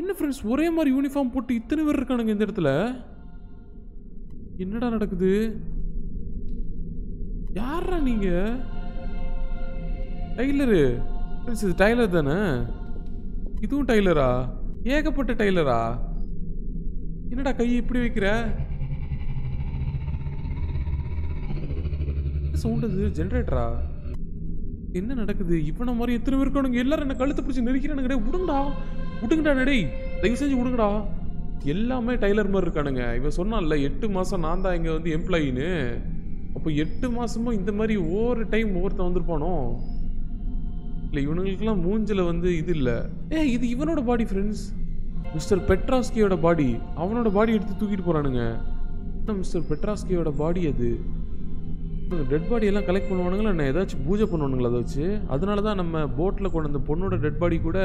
என்ன ஃப்ரெண்ட்ஸ் ஒரே மாதிரி யூனிஃபார்ம் போட்டு இத்தனை பேர் இருக்கானுங்க இந்த இடத்துல. என்னடா நடக்குது? யாரா நீங்கள் டைலரு ஃப்ரெண்ட்ஸ் இது டைலர் தானே? இதுவும் டைலரா ஏகப்பட்ட டைலரா என்னடா கை இப்படி வைக்கிற? சவுண்ட் அது? ஜென்ரேட்டரா என்ன நடக்குது? இவனை மாதிரி எத்தனை பேர் இருக்கானுங்க? எல்லாரும் என்ன கழுத்தை பிடிச்சி நெருக்கிறானுங்க. விடுங்கடா விடுங்கடா நடை தயவு செஞ்சு விடுங்கடா எல்லாமே டைலர் மாதிரி இருக்கானுங்க. இவன் சொன்னான்ல எட்டு மாதம் நான் தான் இங்கே வந்து எம்ப்ளாயின்னு அப்போ எட்டு மாதமும் இந்த மாதிரி ஒவ்வொரு டைம் ஒவ்வொருத்தன் வந்திருப்பானோ? இல்லை இவனுங்களுக்கெல்லாம் மூஞ்சில வந்து இது இல்லை. ஏ இது இவனோட பாடி ஃப்ரெண்ட்ஸ் மிஸ்டர் பெட்ராஸ்கியோட பாடி அவனோட பாடி எடுத்து தூக்கிட்டு போகிறானுங்க மிஸ்டர் பெட்ராஸ்கியோட பாடி அது? டெட் பாடி எல்லாம் கலெக்ட் பண்ணுவானுங்களா? என்ன ஏதாச்சும் பூஜை பண்ணுவானுங்களா அதை வச்சு? அதனால தான் நம்ம போட்டில் கொண்டு அந்த பொண்ணோட டெட் பாடி கூட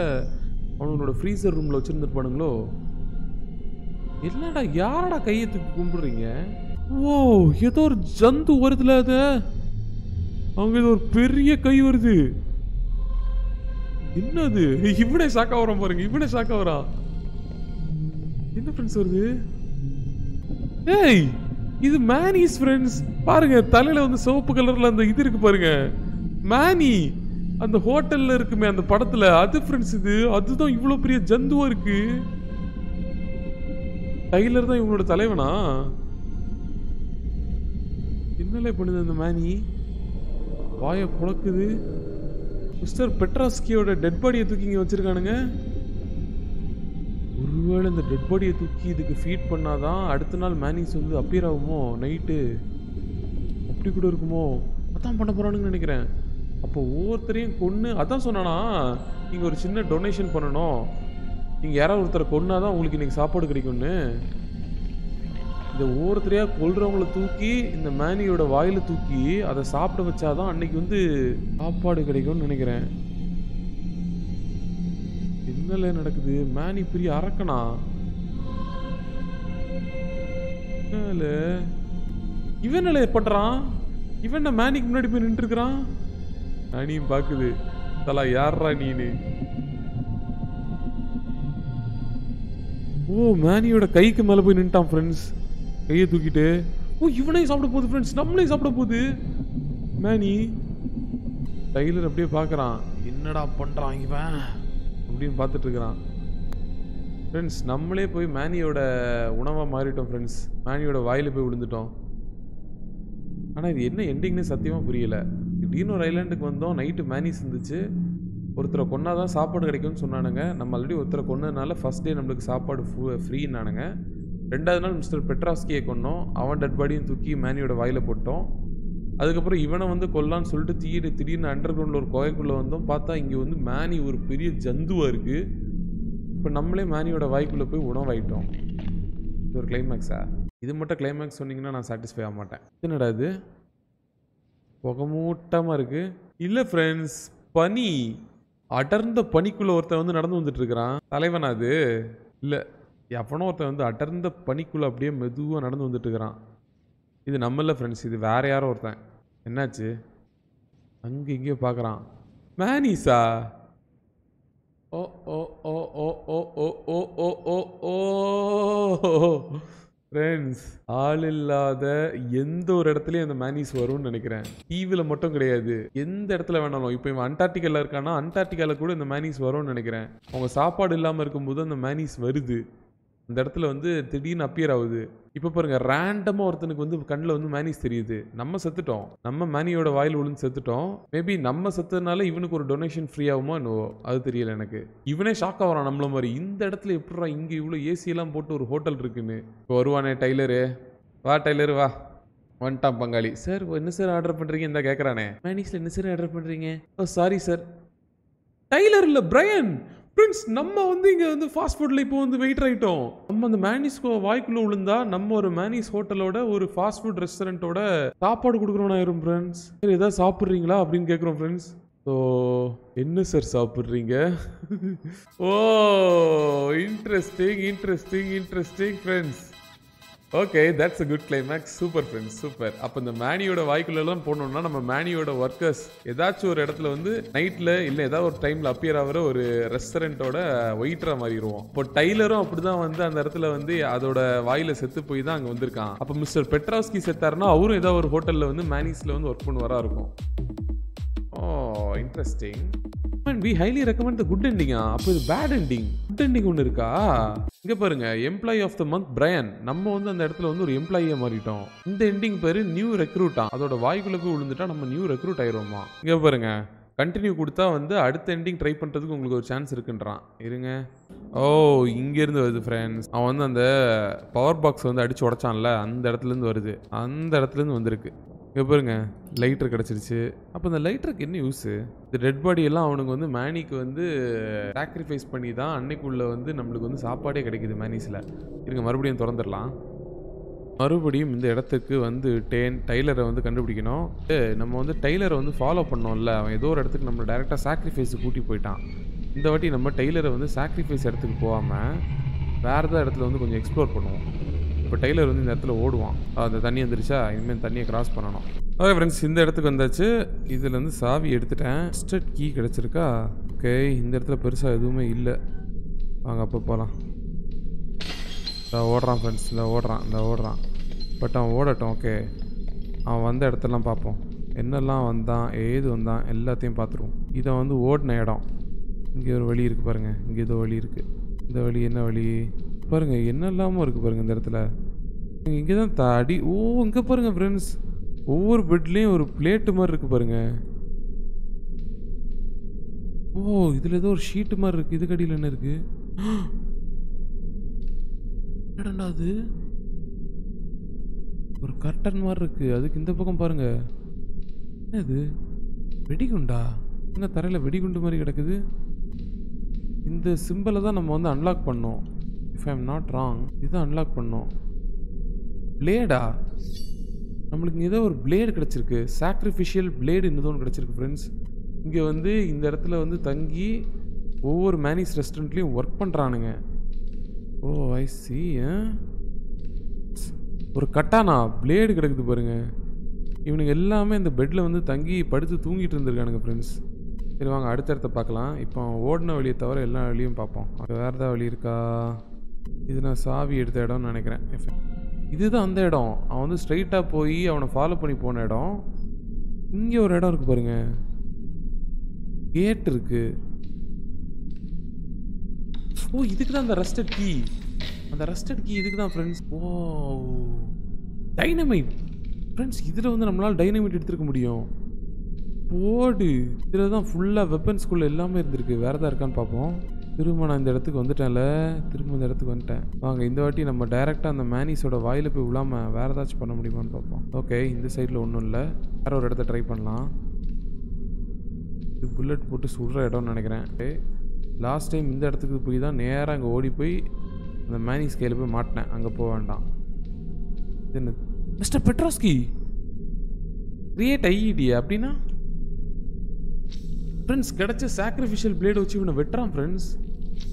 அவனோட ஃப்ரீசர் ரூமில் வச்சுருந்துருப்பானுங்களோ? என்னடா யாரடா கையை தூக்கி கும்பிடுறீங்க? ஓ ஏதோ ஒரு ஜந்து வருதுல அது? அவங்க ஏதோ ஒரு பெரிய கை வருது. என்னது? இவனே சாக்கா வரான் பாருங்க இவனே சாக்கா வரா என்ன ஃப்ரெண்ட்ஸ் வருது? ஏய் இது மேனிஸ் ஃப்ரெண்ட்ஸ் பாருங்க தலையில வந்து சிவப்பு கலர்ல அந்த இது இருக்கு பாருங்க. மேனி அந்த ஹோட்டல்ல இருக்குமே அந்த படத்துல. அது ஃப்ரெண்ட்ஸ் இது. அதுதான் இவ்வளவு பெரிய ஜந்துவா இருக்கு. டைலர் தான் இவங்களோட தலைவனா? என்னலே பண்ணுது அந்த மேனி வாயை புழக்குது. மிஸ்டர் பெட்ராஸ்கியோட டெட் பாடியை தூக்கி இங்கே வச்சிருக்கானுங்க. ஒருவேளை இந்த டெட் பாடியை தூக்கி இதுக்கு ஃபீட் பண்ணாதான் அடுத்த நாள் மேனிஸ் வந்து அப்பியர் ஆகுமோ? நைட்டு அப்படி கூட இருக்குமோ? அதான் பண்ண போறானுங்கன்னு நினைக்கிறேன். அப்போ ஒவ்வொருத்தரையும் கொன்று அதான் சொன்னானா நீங்கள் ஒரு சின்ன டொனேஷன் பண்ணணும். நீங்கள் யாராவது ஒருத்தரை கொன்னா தான் உங்களுக்கு இன்றைக்கி சாப்பாடு கிடைக்கும்னு. இந்த ஒவ்வொருத்தரையாக கொல்றவங்கள தூக்கி இந்த மேனியோட வாயில் தூக்கி அதை சாப்பிட வச்சாதான் அன்னைக்கு வந்து சாப்பாடு கிடைக்கும்னு நினைக்கிறேன். என்னல நடக்குது. மேனி பெரிய அரக்கனா என்னல இவன் என்னல பண்றான்? இவன் என்ன மேனிக்கு முன்னாடி போய் நின்றுருக்கிறான்? இருக்கிறான் பாக்குது தலா யாரா நீனு? ஓ மேனியோட கைக்கு மேல போய் நின்ட்டான் ஃப்ரெண்ட்ஸ் கையை தூக்கிட்டு ஓ இவனையும் சாப்பிட போகுது ஃப்ரெண்ட்ஸ் நம்மளையும் சாப்பிட போகுது. மேனி டைலர் அப்படியே பார்க்குறான். என்னடா பண்றான் இவன்? அப்படின்னு பார்த்துட்ருக்குறான். ஃப்ரெண்ட்ஸ் நம்மளே போய் மேனியோட உணவாக மாறிட்டோம் ஃப்ரெண்ட்ஸ் மேனியோட வாயில் போய் விழுந்துட்டோம். ஆனால் இது என்ன எண்டிங்னு சத்தியமாக புரியலை. திடீர்னு ஒரு ஐலாண்டுக்கு வந்தோம் நைட்டு மேனி இருந்துச்சு ஒருத்தரை கொன்னாதான் சாப்பாடு கிடைக்கும்னு சொன்னானுங்க. நம்ம ஆல்ரெடி ஒருத்தரை கொன்னதுனால ஃபஸ்ட் டே நம்மளுக்கு சாப்பாடு ஃபு ஃப்ரீன்னானுங்க ரெண்டாவது நாள் மிஸ்டர் பெட்ராஸ்கியை கொன்னோம். அவன் டெட் பாடியும் தூக்கி மேனியோட வாயில போட்டோம். அதுக்கப்புறம் இவனை வந்து கொல்லான்னு சொல்லிட்டு தீடு திடீர்னு அண்டர் கிரவுண்டில் ஒரு குகைக்குள்ளே வந்தோம். பார்த்தா இங்கே வந்து மேனி ஒரு பெரிய ஜந்துவாக இருக்குது இப்போ நம்மளே மேனியோட வாய்க்குள்ளே போய் உணவாயிட்டோம். இது ஒரு கிளைமேக்ஸா இது மட்டும் கிளைமேக்ஸ் சொன்னீங்கன்னா நான் சாட்டிஸ்ஃபை ஆக மாட்டேன். என்னடா இது? புகமூட்டமாக இருக்குது இல்லை ஃப்ரெண்ட்ஸ் பனி. அடர்ந்த பனிக்குள்ளே ஒருத்தன் வந்து நடந்து வந்துட்டுருக்கிறான். தலைவன் தலைவனா அது? இல்லை எவனோ ஒருத்தன் வந்து அடர்ந்த பனிக்குள்ளே அப்படியே மெதுவாக நடந்து வந்துட்டுருக்கிறான். இது நம்மள ஃப்ரெண்ட்ஸ் இது வேறு யாரோ ஒருத்தன். என்னாச்சு? அங்கே இங்கேயோ பார்க்குறான் மேனிஸா? ஓ ஓ ஓ ஓ ஓ ஓ ஓ ஓ ஓ ஓ. ஃப்ரெண்ட்ஸ் ஆள் இல்லாத எந்த ஒரு இடத்துலையும் அந்த மேனிஸ் வரும்னு நினைக்கிறேன். தீவில் மட்டும் கிடையாது. எந்த இடத்துல வேணாலும். இப்போ இவன் அண்டார்டிகாவில் இருக்கானா அண்டார்டிகாவில் கூட இந்த மேனிஸ் வரும்னு நினைக்கிறேன். அவங்க சாப்பாடு இல்லாமல் இருக்கும்போது அந்த மேனிஸ் வருது. அந்த இடத்துல வந்து திடீர்னு அப்பியர் ஆகுது. இப்போ பாருங்க ரேண்டமாக ஒருத்தனுக்கு வந்து கண்ணில் வந்து மேனிஸ் தெரியுது. நம்ம செத்துட்டோம். நம்ம மேனியோட வாயில் விழுந்து செத்துட்டோம். மேபி நம்ம செத்ததுனால இவனுக்கு ஒரு டொனேஷன் ஃப்ரீ ஆகுமா என்னவோ அது தெரியல எனக்கு. இவனே ஷாக் ஆகிறான் நம்மள மாதிரி. இந்த இடத்துல எப்படிடா இங்கே இவ்வளோ ஏசியெல்லாம் போட்டு ஒரு ஹோட்டல் இருக்குன்னு. இப்போ வருவானே டைலரு வா டைலரு வா. வந்துட்டான் பங்காளி. சார் என்ன சார் ஆர்டர் பண்ணுறீங்க இந்த கேட்குறானே மேனிஸில் என்ன சார் ஆர்டர் பண்ணுறீங்க ஓ சாரி சார் டைலர் இல்லை பிரையன் ஃப்ரெண்ட்ஸ் நம்ம வந்து இங்கே வந்து ஃபாஸ்ட் ஃபுட்டில் இப்போ வந்து வெயிட் ஆகிட்டோம் நம்ம அந்த மேனிஸ் வாய்க்குள்ளே விழுந்தா நம்ம ஒரு மேனிஸ் ஹோட்டலோட ஒரு ஃபாஸ்ட் ஃபுட் ரெஸ்டாரண்ட்டோட சாப்பாடு கொடுக்குறோம் ஆயிரும் ஃப்ரெண்ட்ஸ் சரி ஏதாவது சாப்பிட்றீங்களா அப்படின்னு கேட்குறோம் ஃப்ரெண்ட்ஸ் ஸோ என்ன சார் சாப்பிட்றீங்க? *laughs* ஓ interesting interesting interesting friends okay that's a good climax super friends super அப்போ இந்த மேனியோட வாய்க்குள்ளெல்லாம் போனோம்னா நம்ம மேனியோட ஒர்க்கர்ஸ் ஏதாச்சும் ஒரு இடத்துல வந்து நைட்டில் இல்லை ஏதாவது ஒரு டைமில் அப்பியர் ஆகிற ஒரு ரெஸ்டாரண்ட்டோட ஒயிட்டராக மாறிடுவோம். இப்போ டைலரும் அப்படி தான் வந்து அந்த இடத்துல வந்து அதோட வாயில் செத்து போய் தான் அங்கே வந்திருக்கான். அப்போ மிஸ்டர் பெட்ராஸ்கி செத்தாருன்னா அவரும் ஏதாவது ஒரு ஹோட்டலில் வந்து மேனிஸில் வந்து ஒர்க் பண்ணுவாராக இருக்கும். Oh, O interesting we highly recommend the good எண்டிங்கா அப்போ இது பேட் எண்டிங் குட் எண்டிங் ஒன்று இருக்கா? இங்கே பாருங்க employee of the month Brian நம்ம வந்து அந்த இடத்துல வந்து ஒரு எம்ப்ளாயியா மாறிட்டோம். இந்த எண்டிங் பேர் நியூ ரெக்ரூட்டா அதோட வாய்க்குள்ள போய் விழுந்துட்டா நம்ம நியூ ரெக்ரூட் ஆயிடுவோமா? இங்கே பாருங்க கண்டினியூ கொடுத்தா வந்து அடுத்த எண்டிங் ட்ரை பண்ணுறதுக்கு உங்களுக்கு ஒரு சான்ஸ் இருக்குன்றான். இருங்க. ஓ இங்கேருந்து வருது ஃப்ரெண்ட்ஸ் அவன் வந்து அந்த பவர் பாக்ஸ் வந்து அடிச்சு உடைச்சான்ல அந்த இடத்துலேருந்து வருது. அந்த இடத்துலேருந்து வந்திருக்கு. இங்கே பாருங்க லைட்டர் கிடச்சிருச்சு. அப்போ இந்த லைட்டருக்கு என்ன யூஸு இந்த டெட் பாடி எல்லாம் அவனுக்கு வந்து மேனிக்கு வந்து சாக்ரிஃபைஸ் பண்ணி தான் அன்னைக்குள்ளே வந்து நம்மளுக்கு வந்து சாப்பாடே கிடைக்குது மேனிஸில் இருங்க மறுபடியும் திறந்துடலாம். மறுபடியும் இந்த இடத்துக்கு வந்து டேன் டைலரை வந்து கண்டுபிடிக்கணும். ஏ, நம்ம வந்து டைலரை வந்து ஃபாலோ பண்ணோம்ல அவன் ஏதோ ஒரு இடத்துக்கு நம்ம டேரெக்டாக சாக்ரிஃபைஸு கூட்டி போயிட்டான். இந்த வாட்டி நம்ம டெய்லரை வந்து சாக்ரிஃபைஸ் இடத்துக்கு போகாமல் வேறு ஏதாவது இடத்துல வந்து கொஞ்சம் எக்ஸ்ப்ளோர் பண்ணுவோம். இப்போ டெய்லர் வந்து இந்த இடத்துல ஓடுவான். அந்த தண்ணி வந்துருச்சா இனிமேல் தண்ணியை கிராஸ் பண்ணணும். ஓகே ஃப்ரெண்ட்ஸ் இந்த இடத்துக்கு வந்தாச்சு. இதுலேருந்து சாவி எடுத்துட்டேன். Stud key கிடச்சிருக்கா? ஓகே இந்த இடத்துல பெருசாக எதுவுமே இல்லை. வாங்க அப்போ போகலாம் இந்த ஓடுறான் ஃப்ரெண்ட்ஸ் இந்த ஓடுறான் இந்த ஓடுறான். பட் அவன் ஓடட்டும் ஓகே அவன் வந்த இடத்தெல்லாம் பார்ப்போம். என்னெல்லாம் வந்தான் ஏது வந்தான் எல்லாத்தையும் பார்த்துருவோம். இதை வந்து ஓடின இடம். இங்கே ஒரு வழி இருக்குது பாருங்கள் இங்கே ஏதோ வழி இருக்குது இந்த வழி என்ன வழி? பாருங்கள் என்னெல்லாமோ இருக்குது பாருங்கள் இந்த இடத்துல. இங்கே தான் தடி ஓ இங்கே பாருங்கள் ஃப்ரெண்ட்ஸ் ஒவ்வொரு பெட்லேயும் ஒரு பிளேட்டு மாதிரி இருக்குது பாருங்கள் ஓ இதில் ஏதோ ஒரு ஷீட்டு மாதிரி இருக்குது இதுக்கடியில் என்ன இருக்குது என்னடா அது ஒரு கர்டன் மாதிரி இருக்குது அதுக்கு இந்த பக்கம் பாருங்கள் என்ன இது? வெடிகுண்டா? என்ன தரையில் வெடிகுண்டு மாதிரி கிடக்குது? இந்த சிம்பிளை தான் நம்ம வந்து அன்லாக் பண்ணோம். If I am not wrong இதை அன்லாக் பண்ணோம். பிளேடா நம்மளுக்கு ஏதோ ஒரு பிளேடு கிடச்சிருக்கு. சாக்ரிஃபிஷியல் பிளேடு இன்னும் கிடச்சிருக்கு ஃப்ரெண்ட்ஸ் இங்கே வந்து இந்த இடத்துல வந்து தங்கி ஒவ்வொரு மேனிஸ் ரெஸ்டாரண்ட்லேயும் ஒர்க் பண்ணுறானுங்க ஓ ஐ சி ஒரு கட்டானா? பிளேடு கிடக்குது பாருங்க. இவனுங்க எல்லாமே இந்த பெட்டில் வந்து தங்கி படுத்து தூங்கிட்டு இருந்திருக்கானுங்க ஃப்ரெண்ட்ஸ் சரி வாங்க அடுத்த இடத்த பார்க்கலாம். இப்போ ஓடின வழியை தவிர எல்லா வழியும் பார்ப்போம். அங்கே வேறு ஏதாவது வழி இருக்கா? இது நான் சாவி எடுத்த இடம்னு நினைக்கிறேன். இதுதான் அந்த இடம். அவன் வந்து ஸ்ட்ரைட்டாக போய் அவனை ஃபாலோ பண்ணி போன இடம். இங்கே ஒரு இடம் இருக்கு பாருங்க. கேட் இருக்கு. ஓ இதுக்கு தான் அந்த ரஸ்டட் கீ அந்த ரஸ்டட் கீ இதுக்கு தான் ஃப்ரெண்ட்ஸ் ஓ டைனமைட் ஃப்ரெண்ட்ஸ் இதில் வந்து நம்மளால் டைனமைட் எடுத்துருக்க முடியும். போடு. இதில் தான் ஃபுல்லாக வெப்பன்ஸ்குள்ளே எல்லாமே இருந்திருக்கு. வேறு எதாவது இருக்கான்னு பார்ப்போம். திரும்ப நான் இந்த இடத்துக்கு வந்துட்டேன்ல. திரும்ப இந்த இடத்துக்கு வந்துட்டேன். வாங்க இந்த வாட்டி நம்ம டைரெக்டாக அந்த மேனிஸோட வாயில் போய் விழாமல் வேறு ஏதாச்சும் பண்ண முடியுமான்னு பார்ப்போம். ஓகே இந்த சைடில் ஒன்றும் இல்லை. வேற ஒரு இடத்த ட்ரை பண்ணலாம். இது புல்லட் போட்டு சுடுற இடம்னு நினைக்கிறேன். ஓகே லாஸ்ட் டைம் இந்த இடத்துக்கு போய் தான் நேராக அங்கே ஓடி போய் அந்த மேனி ஸ்கேல போய் மாட்டினேன். அங்கே போக வேண்டாம். இது என்ன? மிஸ்டர் பெட்ரோஸ்கி கிரியேட் ஐஇடி அப்படின்னா? ஃப்ரெண்ட்ஸ் கிடச்ச சாக்ரிஃபிஷியல் பிளேடு வச்சு இவனை வெட்டுறான் ஃப்ரெண்ட்ஸ்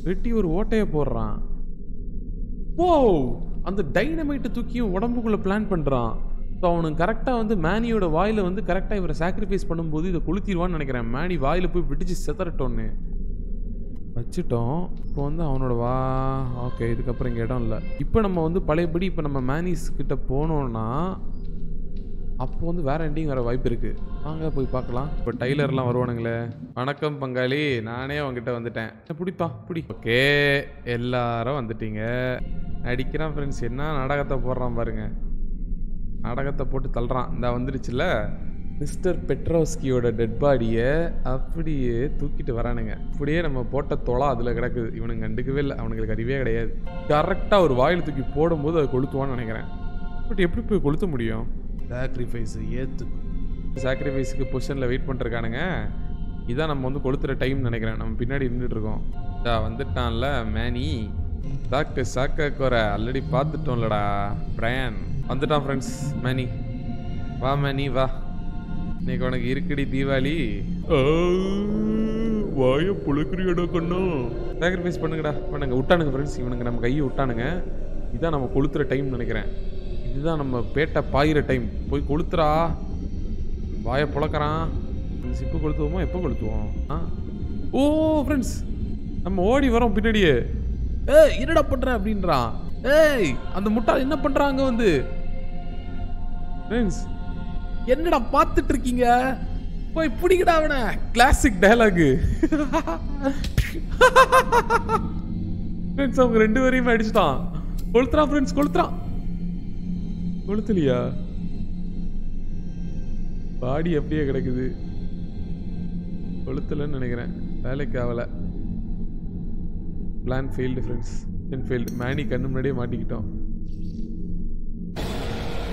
வெட்டி ஒரு ஓட்டையை போடுறான். ஓ அந்த டைனமைட்டை தூக்கியும் உடம்புக்குள்ளே பிளான் பண்ணுறான் ஸோ அவனுக்கு கரெக்டாக வந்து மேனியோட வாயில் வந்து கரெக்டாக இவரை சாக்ரிஃபைஸ் பண்ணும்போது இதை கொளுத்திடுவான்னு நினைக்கிறேன். மேனி வாயில் போய் விடிச்சு செதறட்டோன்னு. வச்சுட்டோம். இப்போ வந்து அவனோட வா ஓகே இதுக்கப்புறம் இங்கே இடம் இல்லை. இப்போ நம்ம வந்து பழையபடி இப்போ நம்ம மேனிஸ் கிட்ட போனோம்னா அப்போ வந்து வேற எண்டிங் வர வாய்ப்பு இருக்கு. வாங்க போய் பார்க்கலாம். இப்போ டைலர்லாம் வருவானுங்களே. வணக்கம் பங்காளி. நானே அவங்ககிட்ட வந்துட்டேன். பிடிப்பா பிடி. ஓகே எல்லாரும் வந்துட்டீங்க. அடிக்கிறான் ஃப்ரெண்ட்ஸ் என்ன நாடகத்தை போடுறான் பாருங்க. நாடகத்தை போட்டு தள்ளுறான். இந்த வந்துடுச்சுல மிஸ்டர் பெட்ரோஸ்கியோட டெட் பாடியை அப்படியே தூக்கிட்டு வரானுங்க. அப்படியே நம்ம போட்ட தொலை அதில் கிடக்குது. இவனுங்க கண்டுக்கவே இல்லை. அவனுங்களுக்கு அறிவே கிடையாது. கரெக்டாக ஒரு வாயில் தூக்கி போடும்போது அதை கொளுத்துவான்னு நினைக்கிறேன். பட் எப்படி போய் கொளுத்த முடியும்? சாக்ரிஃபைஸ் ஏத்து சாக்ரிஃபைஸுக்கு பொசிஷனில் வெயிட் பண்ணிருக்கானுங்க. இதான் நம்ம வந்து கொளுத்துற டைம் நினைக்கிறேன். நம்ம பின்னாடி நின்றுட்டு இருக்கோம். இதா வந்துட்டான்ல மேனி. சாக்கு சாக்க குறை. ஆல்ரெடி பார்த்துட்டோம்லடா பிரையன் வந்துட்டான் ஃப்ரெண்ட்ஸ் மேனி. வா மேனி வா. இன்னைக்கு உனக்கு இருக்குடி தீபாவளி. வாய புழுக்கிறியடா கண்ணா. சாக்ரிஃபைஸ் பண்ணுங்கடா. பண்ணுங்க. விட்டானுங்க ஃப்ரெண்ட்ஸ் இவனுங்க நம்ம கையை விட்டானுங்க. இதான் நம்ம கொளுத்துற டைம் நினைக்கிறேன். இதுதான் நம்ம பேட்டை பாயிற டைம் போய் கொளுத்துறா. வாயை புழக்கிறான். இந்த சிப்பு கொளுத்துவோமா? எப்போ கொளுத்துவோம்? ஆ? ஓ ஃப்ரெண்ட்ஸ் நம்ம ஓடி வரோம் பின்னாடியே. ஏய் என்னடா பண்ணுற அப்படின்றான். ஏய் அந்த முட்டாள் என்ன பண்ணுறாங்க வந்து? ஃப்ரெண்ட்ஸ் என்னடா பார்த்துட்டு இருக்கீங்க? போய் பிடிக்கடா அவனை. கிளாசிக் டயலாகு ஃப்ரெண்ட்ஸ் அவங்க ரெண்டு பேரையுமே அடிச்சுட்டான். கொளுத்துறான் ஃப்ரெண்ட்ஸ் கொளுத்துறான். கொளுத்துலியா? பாடி அப்படியே கிடக்குது. கொளுத்தலன்னு நினைக்கிறேன். வேலைக்கு ஆகலை பிளான் ஃபெயில்டு ஃப்ரெண்ட்ஸ் என் ஃபெயில்டு மேனி கண்ணு முன்னாடியே மாட்டிக்கிட்டோம்.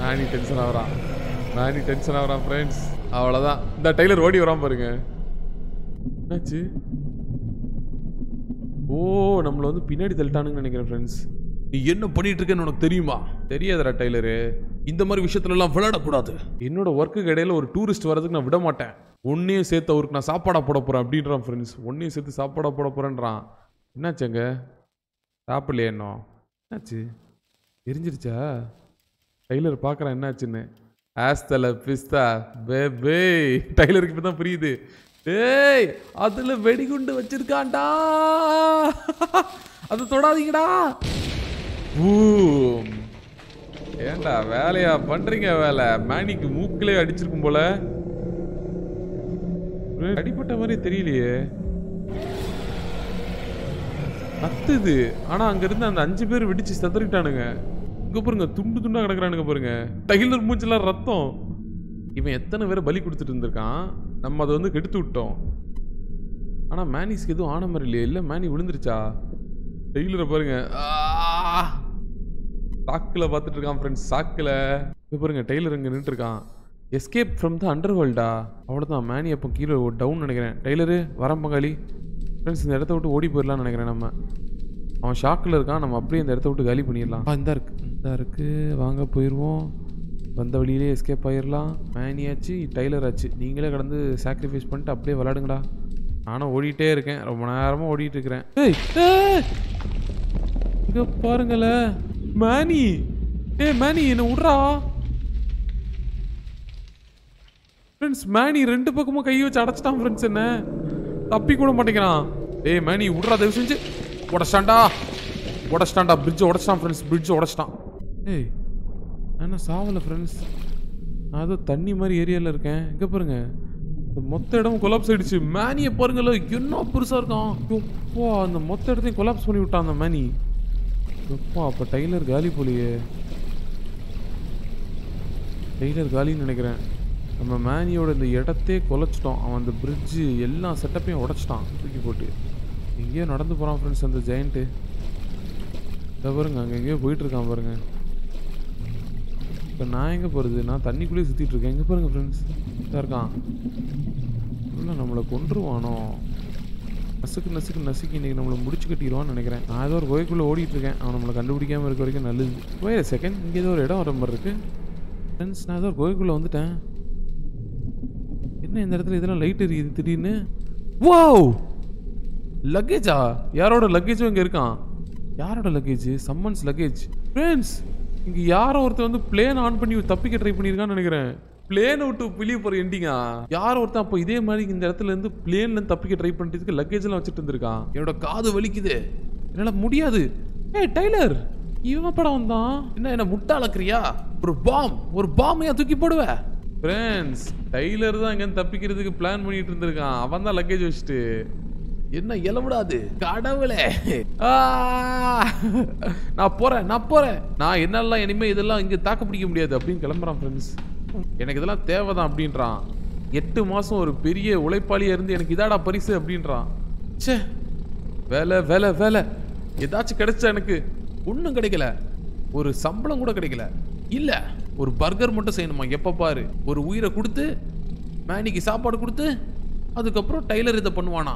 மேனி டென்ஷன் ஆகுறான் மேனி டென்ஷன் ஆகுறான் ஃப்ரெண்ட்ஸ் அவ்வளோதான் இந்த டெய்லர் ஓடி வரான் பாருங்க. என்னாச்சு? ஓ நம்மளை வந்து பின்னாடி தள்ளிட்டானுங்கன்னு நினைக்கிறேன் ஃப்ரெண்ட்ஸ் நீ என்ன பண்ணிட்டு இருக்கேன்னு உனக்கு தெரியுமா? தெரியாதுடா டெய்லரு. இந்த மாதிரி விஷயத்துல எல்லாம் விளையாடக்கூடாது. என்னோட ஒர்க்குக்கு இடையில ஒரு டூரிஸ்ட் வரதுக்கு நான் விட மாட்டேன் ஒன்னையும் சேர்த்து அவருக்கு நான் சாப்பாடா போட போறேன் அப்படின்றான் ஃப்ரெண்ட்ஸ் ஒன்னையும் சேர்த்து சாப்பாடா போட போறேன்றான். என்னாச்சுங்க சாப்பிடலையே இன்னும் என்னாச்சு? தெரிஞ்சிருச்சா டைலர் பார்க்குறான் என்னாச்சுன்னு. ஆஸ்தல பிஸ்தா பேபே டைலருக்கு இப்போ தான் புரியுது. டேய் அதில் வெடிகுண்டு வச்சிருக்கான்டா. அதை தொடாதீங்கடா. பூம் ஏன்டா வேலையா? பண்றீங்க வேலை. மேனிக்கு மூக்கிலே அடிச்சிருக்கும் போல. அடிப்பட்ட மாதிரி தெரியலையே. கத்துது ஆனா அங்க இருந்து அந்த அஞ்சு பேர் வெடிச்சு செதறிட்டானுங்க. இங்க பாருங்க துண்டு துண்டா கிடக்குறானுங்க பாருங்க. டகிலர் மூஞ்செல்லாம் ரத்தம். இவன் எத்தனை பேரை பலி கொடுத்துட்டு இருந்திருக்கான்? நம்ம அதை வந்து கெடுத்து விட்டோம். ஆனா மேனிஸ்க்கு எதுவும் ஆன மாதிரி இல்லையே. இல்ல மேனி விழுந்துருச்சா? டெய்லரை பாருங்க. ஆ! சாக்குல பார்த்துட்டு இருக்கான் ஃப்ரெண்ட்ஸ் சாக்கில். இப்போ பாருங்க டெய்லர் இங்கே நின்று இருக்கான் எஸ்கேப் ஃப்ரம் த அண்டர் வேர்ல்டா அவ்வளோதான் மேனி அப்போ கீழே டவுன் நினைக்கிறேன். டெய்லரு வரம் பங்காளி. ஃப்ரெண்ட்ஸ் இந்த இடத்த விட்டு ஓடி போயிடலாம்னு நினைக்கிறேன் நம்ம. அவன் ஷாக்கில் இருக்கான் நம்ம அப்படியே இந்த இடத்த விட்டு காலி பண்ணிடலாம் ஆ இந்த இருக்கு. இந்த இருக்கு. வாங்க போயிடுவோம் வந்த வழியிலே எஸ்கேப் ஆயிடலாம் மேனியாச்சு ஆச்சு டைலர் ஆச்சு. நீங்களே கடந்து சாக்ரிஃபைஸ் பண்ணிட்டு அப்படியே விளாடுங்கடா நானும் ஓடிட்டே இருக்கேன். ரொம்ப நேரமாக ஓடிட்டு இருக்கிறேன். ஏய் பாருங்களேன். மேனி ஏ மேனி என்ன விட்றா. ஃப்ரெண்ட்ஸ் மேனி ரெண்டு பக்கமும் கை வச்சு அடைச்சிட்டான் ஃப்ரெண்ட்ஸ் என்ன. தப்பி கூட மாட்டேங்கிறான். ஏய் மேனி விட்றா தயவு செஞ்சு. உடச்சிட்டான்டா. உடச்சிட்டான்டா. பிரிட்ஜ் உடச்சிட்டான் ஃப்ரெண்ட்ஸ் பிரிட்ஜ் உடச்சிட்டான். ஏய் நான் என்ன ஃப்ரெண்ட்ஸ் நான் ஏதோ தண்ணி மாதிரி ஏரியாவில் இருக்கேன். இங்கே பாருங்க. இந்த மொத்த இடம் கொலாப்ஸ் ஆயிடுச்சு. மேனியை பாருங்களேன் என்ன பெருசாக இருக்கான். ஓ அந்த மொத்த இடத்தையும் கொலாப்ஸ் பண்ணி விட்டான் அந்த மேனி எப்பா அப்போ டைலர் காலி போலியே. டெய்லர் காலின்னு நினைக்கிறேன். நம்ம மேனியோட இந்த இடத்தையே குலைச்சிட்டோம். அவன் அந்த பிரிட்ஜு எல்லா செட்டப்பையும் உடைச்சிட்டான். தூக்கி போட்டு. எங்கேயோ நடந்து போகிறான் ஃப்ரெண்ட்ஸ் அந்த ஜெயண்ட்டு இதை பாருங்க அங்கே எங்கேயோ போயிட்டுருக்கான் பாருங்க. இப்போ நான் எங்கே போகிறது நான் தண்ணிக்குள்ளேயே சுற்றிட்டு இருக்கேன். எங்கே பாருங்கள் ஃப்ரெண்ட்ஸ் இதாக இருக்கான். இல்லை நம்மளை கொன்றுவானோ? நசுக்கு நசுக்கு நசுக்கி இன்றைக்கி நம்மளை முடிச்சு கட்டிடுவான்னு நினைக்கிறேன். நான் ஏதோ ஒரு கோயிலுக்குள்ளே ஓடிட்டு இருக்கேன் அவன் நம்மளை கண்டுபிடிக்காம இருக்க வரைக்கும் நல்லது. போய் செகண்ட் இங்கே ஏதோ ஒரு இடம் வர மாதிரி இருக்குது ஃப்ரெண்ட்ஸ் நான் ஏதோ ஒரு கோயிலுக்குள்ளே வந்துட்டேன். என்ன இந்த இடத்துல இதெல்லாம் லைட் எரியுது திடீர்னு? வாவ் லக்கேஜா யாரோட லக்கேஜும் இங்கே இருக்கான்? யாரோட லக்கேஜ் சம்மன்ஸ் லக்கேஜ் ஃப்ரெண்ட்ஸ் இங்கே யாரோ ஒருத்தன் வந்து பிளேன் ஆன் பண்ணி தப்பிக்க ட்ரை பண்ணியிருக்கான்னு நினைக்கிறேன். பிளேனை விட்டு வெளியே போற எண்டிங்கா. யாரோ ஒருத்தன் அப்போ இதே மாதிரி இந்த இடத்துல இருந்து பிளேன்ல தப்பிக்க ட்ரை பண்ணிட்டு லக்கேஜ் எல்லாம் வச்சுட்டு இருந்திருக்கான். என்னோட காது வலிக்குது. என்னால முடியாது. ஏய் டைலர் இவன் படம் வந்தான்? என்ன என்ன முட்டாளக்கிறியா? ஒரு பாம் ஒரு பாமையா தூக்கி போடுவ? ஃப்ரெண்ட்ஸ் டைலர் தான் இங்க தப்பிக்கிறதுக்கு பிளான் பண்ணிட்டு இருந்திருக்கான். அவன் தான் லக்கேஜ் வச்சுட்டு. என்ன இலவிடாது கடவுளே! நான் போறேன் நான் போறேன். நான் என்னெல்லாம் இனிமே இதெல்லாம் இங்க தாக்கு பிடிக்க முடியாது அப்படின்னு கிளம்புறான் ஃப்ரெண்ட்ஸ் எனக்கு இதெல்லாம் தேவைதான் அப்படின்றான். எட்டு மாதம் ஒரு பெரிய உழைப்பாளியாக இருந்து எனக்கு இதாடா பரிசு அப்படின்றான். ச்சே வேலை வேலை வேலை. ஏதாச்சும் கிடைச்சா எனக்கு ஒன்றும் கிடைக்கல. ஒரு சம்பளம் கூட கிடைக்கல. இல்லை ஒரு பர்கர் மட்டும் செய்யணுமா? எப்போ பாரு. ஒரு உயிரை கொடுத்து மேனிக்கு சாப்பாடு கொடுத்து அதுக்கப்புறம் டைலர் இதை பண்ணுவானா?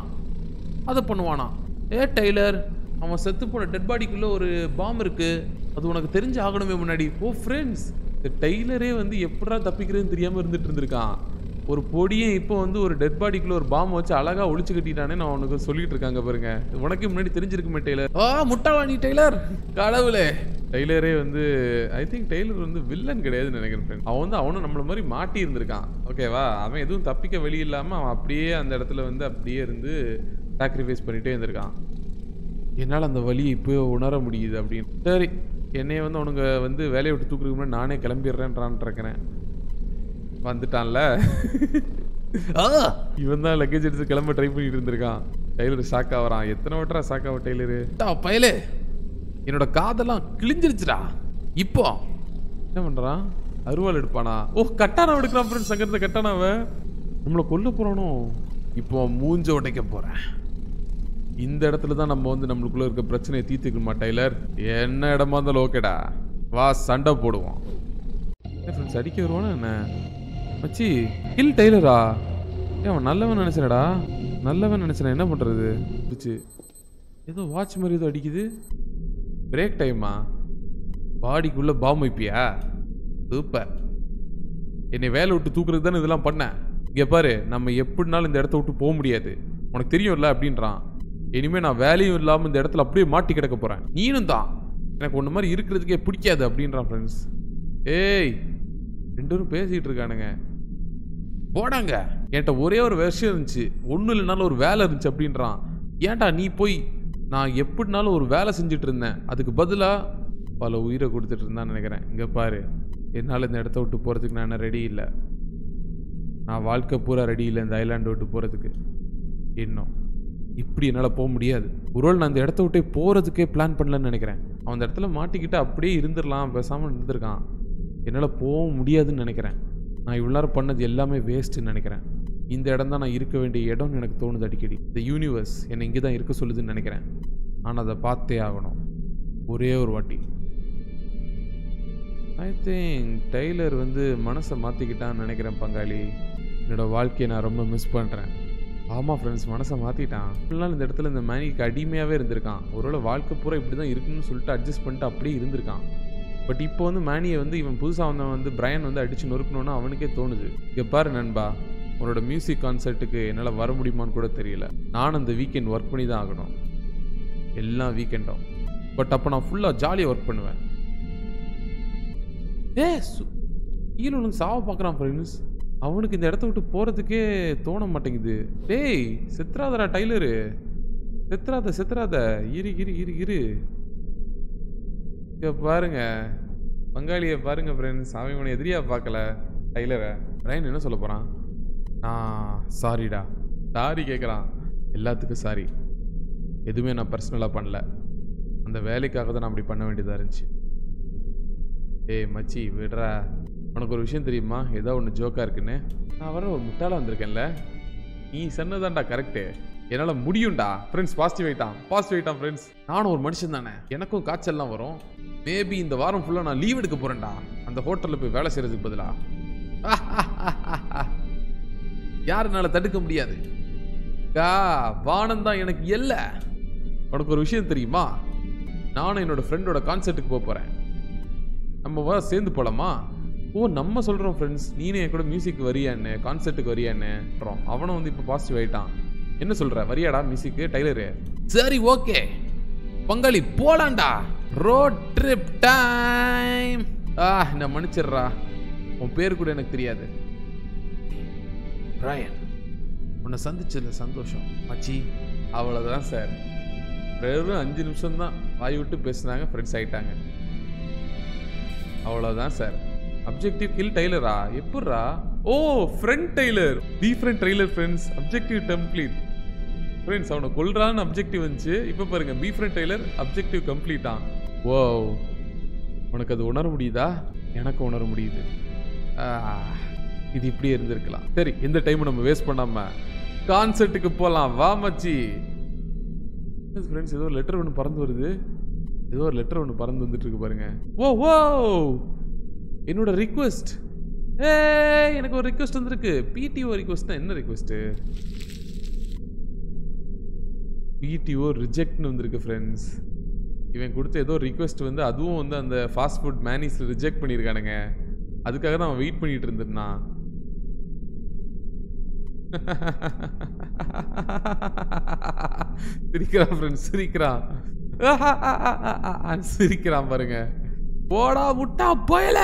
அதை பண்ணுவானா? ஏ டைலர் அவன் செத்து போன டெட் பாடிக்குள்ளே ஒரு பாம் இருக்குது அது உனக்கு தெரிஞ்சு ஆகணுமே முன்னாடி. ஓ ஃப்ரெண்ட்ஸ் இந்த டெய்லரே வந்து எப்படா தப்பிக்கிறதுன்னு தெரியாம இருந்துட்டு இருந்திருக்கான். ஒரு பொடியே இப்போ வந்து ஒரு டெட் பாடிக்குள்ள ஒரு பாம் வச்சு அழகா ஒளிச்சு கட்டிட்டானே நான் உனக்கு சொல்லிட்டு இருக்காங்க பாருங்க. உனக்கு முன்னாடி தெரிஞ்சிருக்குமே டெய்லர். ஆ முட்டாளா நீ டெய்லர்? கடவுளே. டெய்லரே வந்து ஐ திங்க் டெய்லர் வந்து வில்லன் கிடையாதுன்னு நினைக்கிறேன் friend. அவன் வந்து அவனும் நம்மள மாதிரி மாட்டி இருந்திருக்கான். ஓகேவா அவன் எதுவும் தப்பிக்க வழி இல்லாம அவன் அப்படியே அந்த இடத்துல வந்து அப்படியே இருந்து சாக்ரிஃபைஸ் பண்ணிட்டே இருந்திருக்கான். என்னால் அந்த வலியை இப்போ உணர முடியுது அப்படின்னு. சரி. என்னைய வந்து அவனுங்க வந்து வேலையை விட்டு தூக்குறதுக்கு முன்னாடி நானே கிளம்பிடுறேன்றான் இருக்கிறேன். வந்துட்டான்ல? இவன் தான் லக்கேஜ் எடுத்து கிளம்ப ட்ரை பண்ணிட்டு இருந்திருக்கான். டெய்லர் ஷாக் ஆகிறான் எத்தனை வட்டரா ஷாக் ஆக டெய்லரு? பயலே. என்னோட காதெல்லாம் கிழிஞ்சிருச்சுடா. இப்போ. என்ன பண்றான்? அருவாள் எடுப்பானா? ஓ கட்டானா எடுக்கிறான் ஃப்ரெண்ட்ஸ் அங்கிருந்த கட்டானாவ நம்மளை கொல்ல போறானோ? இப்போ மூஞ்ச உடைக்க போறேன். இந்த இடத்துல தான் நம்ம வந்து நம்மளுக்குள்ள இருக்க பிரச்சனையை தீர்த்துக்கணுமா டைலர் என்ன இடமா இருந்தாலும் ஓகேடா. வா சண்டை போடுவோம். ஃப்ரெண்ட்ஸ் அடிக்க வருவானா என்ன? மச்சி கில் டெய்லரா? ஏன் அவன் நல்லவன் நினைச்சனடா. நல்லவன் நினைச்சன என்ன பண்றது? பிடிச்சு ஏதோ வாட்ச் மாதிரி ஏதோ அடிக்குது. பிரேக் டைமா பாடிக்குள்ள பாம் வைப்பியா? சூப்பர் என்னை வேலை விட்டு தூக்குறதுக்கு தானே இதெல்லாம் பண்ணேன் இங்கே பாரு நம்ம எப்படினாலும் இந்த இடத்த விட்டு போக முடியாது. உனக்கு தெரியும்ல அப்படின்றான். இனிமேல் நான் வேலையும் இல்லாமல் இந்த இடத்துல அப்படியே மாட்டி கிடக்க போகிறேன் நீனும் தான். எனக்கு ஒன்று மாதிரி இருக்கிறதுக்கே பிடிக்காது அப்படின்றான் ஃப்ரெண்ட்ஸ் ஏய் ரெண்டு பேரும் இருக்கானுங்க. போடாங்க. என்கிட்ட ஒரே ஒரு விஷயம் இருந்துச்சு. ஒன்றும் இல்லைனாலும் ஒரு வேலை இருந்துச்சு அப்படின்றான். ஏன்டா நீ போய் நான் எப்படினாலும் ஒரு வேலை செஞ்சுட்டு இருந்தேன். அதுக்கு பதிலாக பல உயிரை கொடுத்துட்டு இருந்தான்னு நினைக்கிறேன். இங்கே பாரு என்னால் இந்த இடத்த விட்டு போகிறதுக்கு நான் ரெடி இல்லை. நான் வாழ்க்கை பூரா ரெடி இல்லை இந்த ஐலாண்டை விட்டு போகிறதுக்கு இன்னும். இப்படி என்னால் போக முடியாது. ஒருவேளை நான் அந்த இடத்த விட்டே போகிறதுக்கே பிளான் பண்ணலன்னு நினைக்கிறேன். அவன் அந்த இடத்துல மாட்டிக்கிட்டு அப்படியே இருந்துடலாம் பேசாமல் இருந்திருக்கான். என்னால் போக முடியாதுன்னு நினைக்கிறேன். நான் இவ்வளோ நேரம் பண்ணது எல்லாமே வேஸ்ட்டுன்னு நினைக்கிறேன். இந்த இடம் தான் நான் இருக்க வேண்டிய இடம்னு எனக்கு தோணுது அடிக்கடி. இந்த யூனிவர்ஸ் என்னை இங்கே தான் இருக்க சொல்லுதுன்னு நினைக்கிறேன். ஆனால் அதை பார்த்தே ஆகணும். ஒரே ஒரு வாட்டி. ஐ திங்க் டெய்லர் வந்து மனசை மாற்றிக்கிட்டான்னு நினைக்கிறேன் பங்காளி. என்னோடய வாழ்க்கையை நான் ரொம்ப மிஸ் பண்ணுறேன் ஆமாம் ஃப்ரெண்ட்ஸ் மனசை மாற்றிட்டான் நாள் இந்த இடத்துல இந்த மேனிக்கு அடிமையாகவே இருந்திருக்கான். ஒருவேளை வாழ்க்கை பூரா இப்படி தான் இருக்குன்னு சொல்லிட்டு அட்ஜஸ்ட் பண்ணிட்டு அப்படியே இருந்திருக்கான். பட் இப்போ வந்து மேனியை வந்து இவன் புதுசாக வந்தவன் வந்து பிரையன் வந்து அடித்து நொறுக்கணும்னு அவனுக்கே தோணுது. இங்கே பாரு நண்பா உன்னோட மியூசிக் கான்சர்ட்டுக்கு என்னால் வர முடியுமான்னு கூட தெரியல. நான் அந்த வீக்கெண்ட் ஒர்க் பண்ணி தான் ஆகணும். எல்லா வீக்கெண்டும் பட் அப்போ நான் ஃபுல்லாக ஜாலியாக ஒர்க் பண்ணுவேன். ஏ கீழே சாவ பார்க்குறான் ஃப்ரெண்ட்ஸ் அவனுக்கு இந்த இடத்த விட்டு போகிறதுக்கே தோண மாட்டேங்குது. டேய் செத்துறாதடா டைலரு. செத்துறாத செத்துறாத. இரு இரு இரு இரு. இப்போ பாருங்க. பங்காளியை பாருங்க ஃப்ரெண்ட்ஸ் சாமி உன எதிரியா பார்க்கல டைலரை. பிரைன் என்ன சொல்ல போகிறான் நான் சாரிடா சாரி கேட்குறான் எல்லாத்துக்கும் சாரி எதுவுமே நான் பர்சனலாக பண்ணல. அந்த வேலைக்காக தான் நான் அப்படி பண்ண வேண்டியதாக இருந்துச்சு. ஏய் மச்சி விடுறா. உனக்கு ஒரு விஷயம் தெரியுமா? ஏதோ ஒன்று ஜோக்காக இருக்குன்னு. நான் வர ஒரு முட்டாளாக வந்திருக்கேன்ல. நீ சொன்னதான்டா கரெக்டு என்னால் முடியும்டா. ஃப்ரெண்ட்ஸ் பாசிட்டிவ் ஆகிட்டான் பாசிட்டிவ் ஆகிட்டான் ஃப்ரெண்ட்ஸ் நானும் ஒரு மனுஷன் தானே. எனக்கும் காய்ச்சல்லாம் வரும். மேபி இந்த வாரம் ஃபுல்லாக நான் லீவ் எடுக்க போகிறேன்டா அந்த ஹோட்டலில் போய் வேலை செய்கிறதுக்கு பதிலாக *laughs* யாருனால தடுக்க முடியாது? கா வானம் தான் எனக்கு எல்ல. உனக்கு ஒரு விஷயம் தெரியுமா? நானும் என்னோட ஃப்ரெண்டோட கான்சர்ட்டுக்கு போக போகிறேன் நம்ம வர சேர்ந்து போகலாமா ஓ நம்ம சொல்கிறோம் ஃப்ரெண்ட்ஸ் நீனே என் கூட மியூசிக் வரியான்னு கான்சர்ட்டுக்கு வரியான்னு அவனும் வந்து இப்போ பாசிட்டிவ் ஆயிட்டான். என்ன சொல்கிற வரியாடா மியூசிக்கு டைலரு சரி ஓகே பங்காளி போலாண்டா ரோட் ட்ரிப் டைம் ஆ என்ன மன்னிச்சிடுறா. உன் பேர் கூட எனக்கு தெரியாது. ராயன் உன்னை சந்திச்சதுல சந்தோஷம். மச்சி அவ்வளோதான் சார் வெறும் அஞ்சு நிமிஷம்தான். வாய் விட்டு பேசுனாங்க ஃப்ரெண்ட்ஸ் ஆகிட்டாங்க அவ்வளோதான் சார் அப்ஜெக்டிவ் கில் டெய்லரா எப்பட்றா? ஓ friend Tyler the friend Tyler friends objective complete friends அவனை கொல்றான்னு அப்ஜெக்டிவ் வந்துச்சு. இப்போ பாருங்க பி ஃப்ரெண்ட் டெய்லர் அப்ஜெக்டிவ் கம்ப்ளீட்டா ஓ உனக்கு அது உணர முடியுதா? எனக்கு உணர முடியுது. ஆ, இது இப்படியே இருந்திருக்கலாம். சரி இந்த டைம் நம்ம வேஸ்ட் பண்ணாம கான்சர்ட்டுக்கு போகலாம் வா மச்சி. ஃப்ரெண்ட்ஸ் ஏதோ ஒரு லெட்டர் ஒன்று பறந்து வருது. ஏதோ ஒரு லெட்டர் ஒன்று பறந்து வந்துட்டு இருக்கு பாருங்க. ஓ ஓ என்னோட ரிக்வெஸ்ட் ஏ எனக்கு ஒரு ரிக்வெஸ்ட் வந்திருக்கு. பிடிஓ ரிக்வெஸ்ட்னா என்ன ரிக்வெஸ்ட்டு பிடிஓ ரிஜெக்ட்னு வந்திருக்கு ஃப்ரெண்ட்ஸ் இவன் கொடுத்த ஏதோ ரிக்வெஸ்ட் வந்து அதுவும் வந்து அந்த ஃபாஸ்ட் ஃபுட் மேனிஸில் ரிஜெக்ட் பண்ணியிருக்கானுங்க அதுக்காக தான் அவன் வெயிட் பண்ணிட்டு இருந்திருந்தான். சிரிக்கிறான் ஃப்ரெண்ட்ஸ் சிரிக்கிறான். *laughs* சிரிக்கிறான் பாருங்க. போடா முட்டா போயல.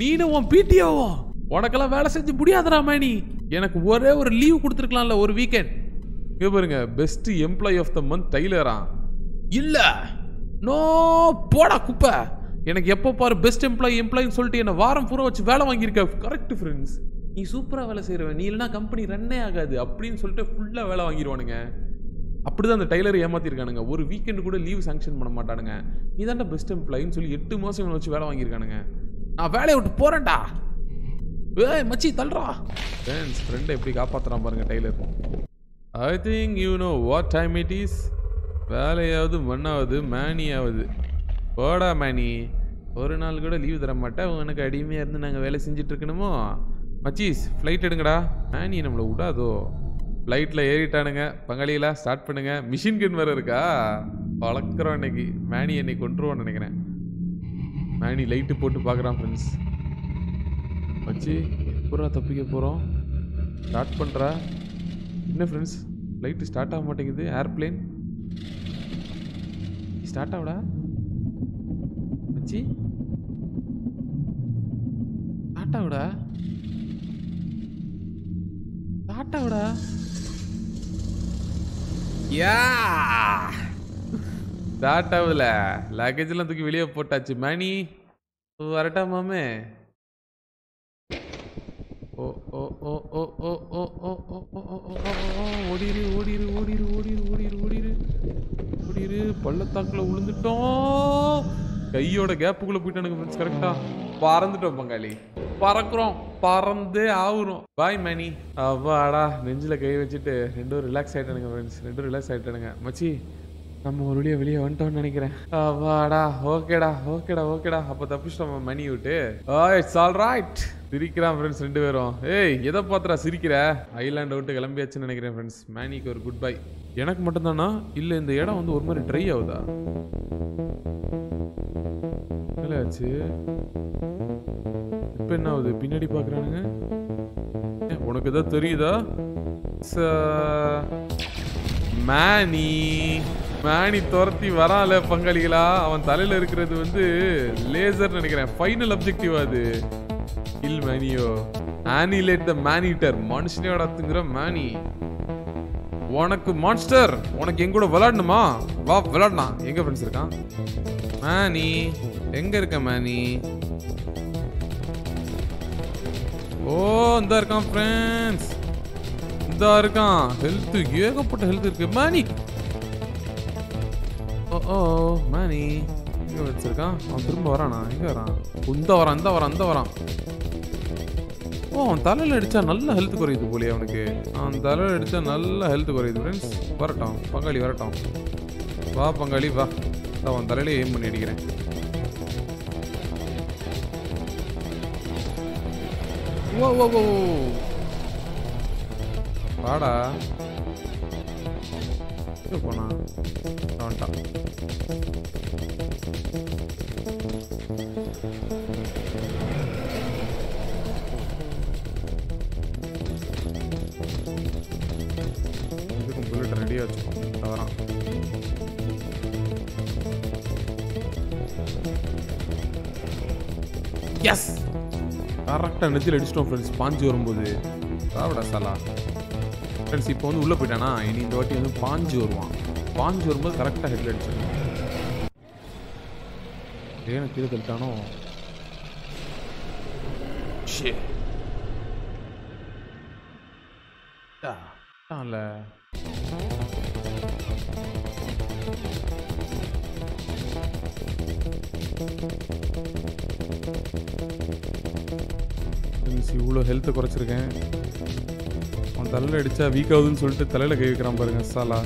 நீனும் உன் பிடிஓவும் உனக்கெல்லாம் வேலை செஞ்சு முடியாதுடா மேனி எனக்கு ஒரே ஒரு லீவ் கொடுத்துருக்கலாம்ல ஒரு வீக்கெண்ட் இங்கே பாருங்க best employee of the month டைலரா இல்லை. நோ போடா குப்பை. எனக்கு எப்போ பாரு பெஸ்ட் எம்ப்ளாயி எம்ப்ளாயின்னு சொல்லிட்டு என்ன வாரம் பூரா வச்சு வேலை வாங்கியிருக்க. கரெக்ட் ஃப்ரெண்ட்ஸ் நீ சூப்பராக வேலை செய்கிறவன் நீ இல்லைனா கம்பெனி ரன்னே ஆகாது. அப்படின்னு சொல்லிட்டு ஃபுல்லாக வேலை வாங்கிடுவானுங்க அப்படி தான் அந்த டைலர் ஏமாற்றிருக்கானுங்க ஒரு வீக்கெண்டு கூட லீவ் சாங்ஷன் பண்ண மாட்டானுங்க. நீ தான்டா பெஸ்ட் எம்ப்ளாயின்னு சொல்லி எட்டு மாதம் இவனை வச்சு வேலை வாங்கியிருக்கானுங்க. நான் வேலையை விட்டு போகிறேன்டா ஏய் மச்சி தள்ளுறா ஃப்ரெண்ட்ஸ் ஃப்ரெண்டை எப்படி காப்பாற்றுறான் பாருங்க Tyler I think you know what time it is வேலையாவது மண்ணாவது மேனியாவது. போடா மேனி. ஒரு நாள் கூட லீவ் தர மாட்டேன். உனக்கு அடிமையாக இருந்து நாங்கள் வேலை செஞ்சிட்ருக்கணுமோ மச்சீஸ் ஃப்ளைட் எடுங்கடா. மேனி நம்மளை விடாதோ? ஃப்ளைட்டில் ஏறிட்டானுங்க. பங்காளிகளா ஸ்டார்ட் பண்ணுங்க. மிஷின் கன் வேறு இருக்கா? வளர்க்குறோம் இன்னைக்கு. மேனி என்னை கொண்டுருவோன்னு நினைக்கிறேன். மேனி லைட்டு போட்டு பார்க்குறான் ஃப்ரெண்ட்ஸ் வச்சு எப்படா தப்பிக்க போகிறோம் ஸ்டார்ட் பண்ணுறா என்ன ஃப்ரெண்ட்ஸ் ஃப்ளைட்டு ஸ்டார்ட் ஆக மாட்டேங்குது. ஏர்ப்ளேன் ஸ்டார்ட் ஆகுடா வச்சு. ஸ்டார்ட் ஆகுடா ஸ்டார்ட் ஆகுடா ஸ்டார்ட் ஆகுதுல லக்கேஜ்லாம் தூக்கி வெளியே போட்டாச்சு மணி வரட்டா மாமே ஓ ஓ ஓ ஓ ஓ ஓ ஓ ஓ ஓ ஓ ஓ ஓ ஓடிரு ஓடிரு ஓடிரு ஓடிரு ஓடிரு ஓடிரு ஓடிரு பள்ளத்தாக்குல விழுந்துட்டோம் கையோட கேப்புக்குள்ள போயிட்டானுங்க ஃப்ரெண்ட்ஸ் கரெக்டா பறந்துட்டோம் பங்காளி. பறக்குறோம். பறந்தே ஆகுறோம் பாய் மணி. அவ்வாடா நெஞ்சில் கை வச்சுட்டு ரெண்டும் ரிலாக்ஸ் ஆயிட்டானுங்க ஃப்ரெண்ட்ஸ் ரெண்டும் ரிலாக்ஸ் ஆயிட்டானுங்க. மச்சி நம்ம ஒரு வழியாக வெளியே வந்துட்டோம்னு நினைக்கிறேன். வாடா ஓகேடா ஓகேடா ஓகேடா. அப்போ தப்பிச்சிட்டோம் மணி விட்டு. இட்ஸ் ஆல் ரைட் சிரிக்கிறான் ஃப்ரெண்ட்ஸ் ரெண்டு பேரும். ஏய் எதை பார்த்துடா சிரிக்கிற? ஐலாண்ட் விட்டு கிளம்பியாச்சுன்னு நினைக்கிறேன் ஃப்ரெண்ட்ஸ் மேனிக்கு ஒரு குட் பை எனக்கு மட்டும்தானா? இல்லை இந்த இடம் வந்து ஒரு மாதிரி ட்ரை ஆகுதா? இல்லை ஆச்சு இப்போ என்ன ஆகுது? பின்னாடி பார்க்குறானுங்க உனக்கு எதாவது தெரியுதா? ச- மேனி மேனி துரத்தி வரான்ல பங்காளிகளா? அவன் தலையில இருக்கிறது வந்து லேசர் நினைக்கிறேன். ஃபைனல் அப்ஜெக்டிவ் அது. கில் மேனியோ. ஆனிலேட் த மேனிட்டர் மனுஷனோட அத்துங்கிற மேனி. உனக்கு மான்ஸ்டர் உனக்கு எங்க கூட விளாடணுமா வா விளையாடலாம். எங்க ஃப்ரெண்ட்ஸ் இருக்கான்? மேனி எங்க இருக்க மேனி? ஓ இந்த இருக்கான் ஃப்ரெண்ட்ஸ் இந்த இருக்கான். ஹெல்த் ஏகப்பட்ட ஹெல்த் இருக்கு. மணி ஓ ஓ எங்க வச்சிருக்கான். அவன் திரும்ப வரானா? எங்க வரான். இந்த வரான் இந்த வரான் இந்த வரான். ஓ அவன் தலையில் அடிச்சா நல்ல ஹெல்த் குறையுது போலியே அவனுக்கு. அவன் தலையில் அடிச்சா நல்ல ஹெல்த் குறையுது. ஃப்ரெண்ட்ஸ் வரட்டும். பங்காளி வரட்டும். வா பங்காளி வா. அவன் தலையில எய்ம் பண்ணி அடிக்கிறேன். ஓ ஓ ஓ ஓ. வாடா. போனா? வந்துட்டான். இதுக்கும் புல்லட் ரெடியாக வச்சுக்கோம் எஸ் கரெக்டாக நெச்சில் அடிச்சிட்டோம் ஃப்ரெண்ட்ஸ் பாஞ்சு வரும்போது. சாவிடா சலா. ஃப்ரெண்ட்ஸ் இப்போ வந்து உள்ளே போயிட்டானா? இனி இந்த வாட்டி வந்து பாஞ்சு வருவான். பாஞ்சு வரும்போது கரெக்டாக ஹெட்டில் அடிச்சிடணும். ஏன் கீழே தள்ளிட்டானோ? இல்ல இவ்வளோ ஹெல்த்தை குறைச்சிருக்கேன். தலையில் அடிச்சா வீக் ஆகுதுன்னு சொல்லிட்டு தலையில் கை வைக்கிறான் பாருங்க சாலா.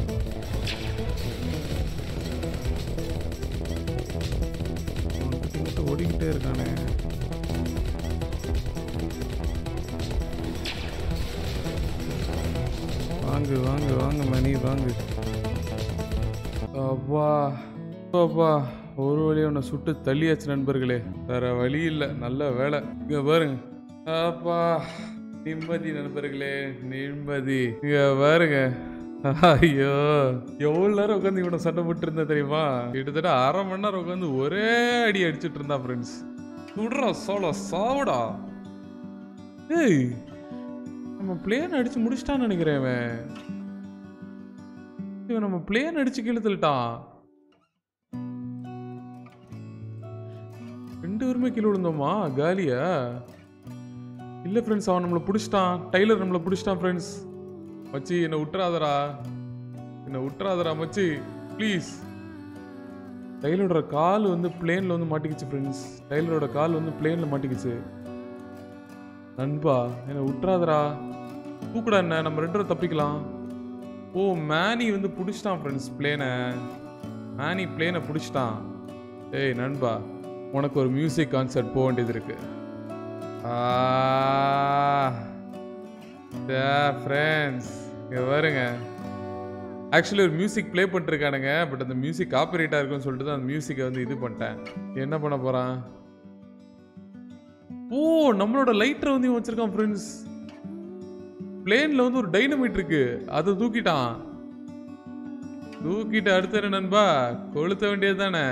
ஓடிக்கிட்டே இருக்கானே. வாங்கு வாங்கு வாங்க மணி வாங்கு. அப்பா அப்பா ஒரு வழி உன்னை சுட்டு தள்ளியாச்சு நண்பர்களே. வேற வழி இல்லை நல்ல வேலை. இங்க பாருங்க. அப்பா. நிம்மதி நண்பர்களே நிம்மதி. இங்க பாருங்க. ஐயோ எவ்வளவு நேரம் உட்காந்து இவனை சண்டை போட்டு இருந்தா தெரியுமா? கிட்டத்தட்ட அரை மணி நேரம் உட்காந்து ஒரே அடி அடிச்சிட்டு இருந்தா ஃப்ரெண்ட்ஸ் சுடுறா சோள சாவுடா. ஏய் நம்ம பிளேன் அடிச்சு முடிச்சிட்டான்னு நினைக்கிறேன் இவன். இவன் நம்ம பிளேன் அடிச்சு கீழே ரெண்டு பேருமே கீழே விழுந்தோமா? காலியா? இல்லை ஃப்ரெண்ட்ஸ் அவன் நம்மளை பிடிச்சிட்டான். டைலர் நம்மளை பிடிச்சிட்டான் ஃப்ரெண்ட்ஸ் மச்சி என்னை விட்டுறாதரா என்னை விட்டுறாதரா மச்சி. ப்ளீஸ் டைலரோட கால் வந்து பிளேனில் வந்து மாட்டிக்கிச்சு ஃப்ரெண்ட்ஸ் டைலரோட கால் வந்து பிளேனில் மாட்டிக்கிச்சு. நண்பா என்னை விட்டுறாதரா தூக்குடா என்ன நம்ம ரெண்டு பேரும் தப்பிக்கலாம். ஓ மேனி வந்து பிடிச்சிட்டான் ஃப்ரெண்ட்ஸ் பிளேனை மேனி பிளேனை பிடிச்சிட்டான். ஏய் நண்பா உனக்கு ஒரு மியூசிக் கான்சர்ட் போக வேண்டியது இருக்குது ஃப்ரெண்ட்ஸ் இங்கே பாருங்க. ஆக்சுவலி ஒரு மியூசிக் ப்ளே பண்ணிருக்கானுங்க பட் அந்த மியூசிக் காப்பிரைட்டாக இருக்குன்னு சொல்லிட்டு தான் அந்த மியூசிக்கை வந்து இது பண்ணிட்டேன். என்ன பண்ண போகிறான் ஓ நம்மளோட லைட்டரை வந்து இவன் ஃப்ரெண்ட்ஸ் பிளேனில் வந்து ஒரு டைனமைட் இருக்கு. அதை தூக்கிட்டான். தூக்கிட்டு அடுத்த நண்பா? கொளுத்த வேண்டியது தானே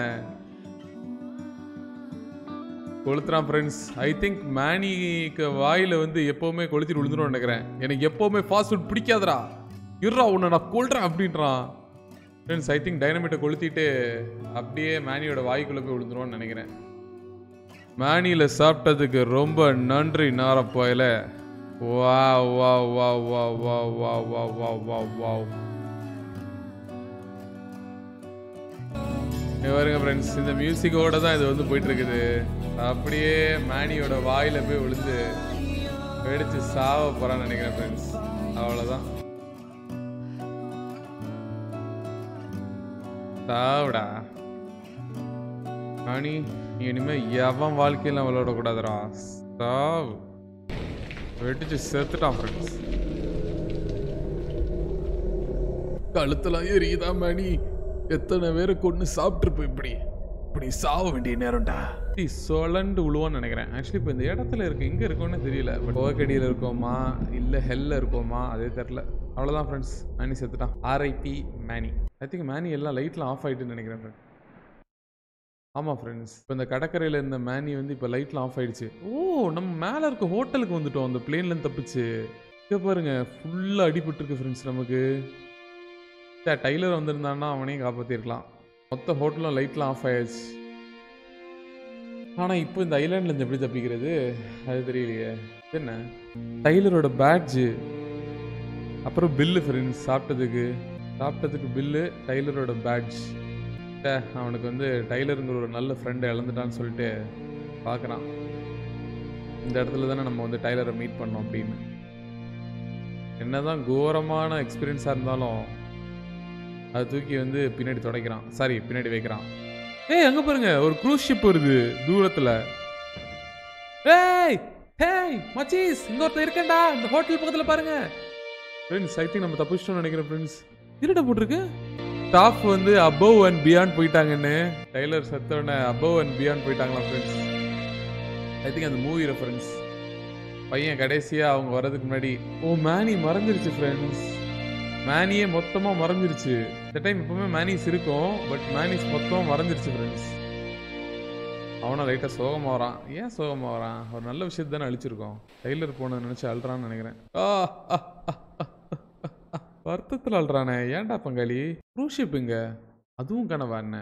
கொளுத்துறான் ஃப்ரெண்ட்ஸ் ஐ திங்க் மேனிக்கு வாயில் வந்து எப்போவுமே கொளுத்திட்டு விழுந்துடும் நினைக்கிறேன். எனக்கு எப்போவுமே ஃபாஸ்ட் ஃபுட் பிடிக்காதரா இருறா உன்னை நான் கொள்றேன் அப்படின்றான். ஃப்ரெண்ட்ஸ் ஐ திங்க் டைனமிட்டை கொளுத்திட்டு அப்படியே மேனியோட வாய்க்குள்ள போய் விழுந்துருவோம்னு நினைக்கிறேன். மேனியில் சாப்பிட்டதுக்கு ரொம்ப நன்றி நாரப்பாயில். வா வா வா வா வா வா வா வா வா வா பாருங்க ஃப்ரெண்ட்ஸ் இந்த மியூசிக்கோட தான் இது வந்து போயிட்டு இருக்குது அப்படியே மேனியோட வாயில போய் விழுந்து வெடிச்சு சாவ போறான்னு நினைக்கிறேன் ஃப்ரெண்ட்ஸ் அவ்வளோதான் சாவுடா. மணி நீ இனிமே எவன் வாழ்க்கையில விளையாடக்கூடாதுடா. சாவு. வெடிச்சு செத்துட்டான் ஃப்ரெண்ட்ஸ் கழுத்தெல்லாம் எரியுதா மணி? எத்தனை பேரை கொண்டு சாப்பிட்ருப்போம் இப்படி? இப்படி சாவ வேண்டிய நேரம்டா. சொலண்டு விழுவான்னு நினைக்கிறேன். ஆக்சுவலி இப்போ இந்த இடத்துல இருக்கு. எங்கே இருக்கோன்னு தெரியல. பட் ஓகடியில் இருக்கோமா? இல்லை ஹெல்ல இருக்கோமா? அதே தெரில அவ்வளோதான் ஃப்ரெண்ட்ஸ் மேனி செத்துட்டான். ஆர்ஐபி மேனி ஐ திங்க் மேனி எல்லாம் லைட்லாம் ஆஃப் ஆகிட்டுன்னு நினைக்கிறேன் ஃப்ரெண்ட் ஆமாம் ஃப்ரெண்ட்ஸ் இப்போ இந்த கடற்கரையில் இருந்த மேனி வந்து இப்போ லைட்லாம் ஆஃப் ஆயிடுச்சு. ஓ நம்ம மேலே இருக்க ஹோட்டலுக்கு வந்துட்டோம். அந்த பிளேன்லேருந்து தப்பிச்சு. இங்கே பாருங்க ஃபுல்லாக அடிபட்டுருக்கு ஃப்ரெண்ட்ஸ் நமக்கு. சே டைலர் வந்திருந்தான்னா அவனையும் காப்பாற்றிருக்கலாம் மொத்த ஹோட்டலும் லைட்லாம் ஆஃப் ஆயிடுச்சு ஆனால் இப்போ இந்த ஐலாண்ட்லேருந்து எப்படி தப்பிக்கிறது? அது தெரியலையே. என்ன? டைலரோட பேட்ஜு அப்புறம் பில்லு ஃப்ரெண்ட்ஸ் சாப்பிட்டதுக்கு. சாப்பிட்டதுக்கு பில்லு டைலரோட பேட்ஜ் அவனுக்கு வந்து டைலருங்கிற ஒரு நல்ல ஃப்ரெண்டை இழந்துட்டான்னு சொல்லிட்டு பார்க்குறான் இந்த இடத்துல தானே நம்ம வந்து டைலரை மீட் பண்ணோம் அப்படின்னு. என்னதான் கோரமான எக்ஸ்பீரியன்ஸாக இருந்தாலும் அதை தூக்கி வந்து பின்னாடி துடைக்கிறான். சாரி பின்னாடி வைக்கிறான். ஏய் அங்கே பாருங்க ஒரு க்ரூஸ் ஷிப் வருது தூரத்தில். ஏய் ஹேய் மச்சீஸ் இங்க ஒருத்தர் இருக்கேன்டா இந்த ஹோட்டல் பக்கத்தில் பாருங்க. ஃப்ரெண்ட்ஸ் ஐ திங்க் நம்ம தப்பிச்சிட்டோம்னு நினைக்கிறேன் ஃப்ரெண்ட்ஸ் இருட போட்டிருக்கு? ஸ்டாஃப் வந்து அபவ் அண்ட் பியாண்ட் போயிட்டாங்கன்னு. டைலர் செத்தோடனே அபவ் அண்ட் பியாண்ட் போயிட்டாங்களா ஃப்ரெண்ட்ஸ் ஐ திங்க் அந்த மூவி ரெஃபரன்ஸ் பையன் கடைசியாக அவங்க வர்றதுக்கு முன்னாடி ஓ மேனி மறந்துருச்சு ஃப்ரெண்ட்ஸ் மேனியே மொத்தமாக மறைஞ்சிருச்சு. இந்த டைம் எப்பவுமே மேனிஸ் இருக்கும் பட் மேனிஸ் மொத்தமாக மறைஞ்சிருச்சு ஃப்ரெண்ட்ஸ் அவனை லைட்டாக சோகமாக வரான். ஏன் சோகமாக வரான்? ஒரு நல்ல விஷயத்தை தானே அழிச்சிருக்கோம். டெய்லர் போனதை நினச்சி அழுறான்னு நினைக்கிறேன். வருத்தத்தில் அழுறானே. ஏன்டா பங்காளி? க்ரூஷிப் இங்கே அதுவும் கனவா என்ன?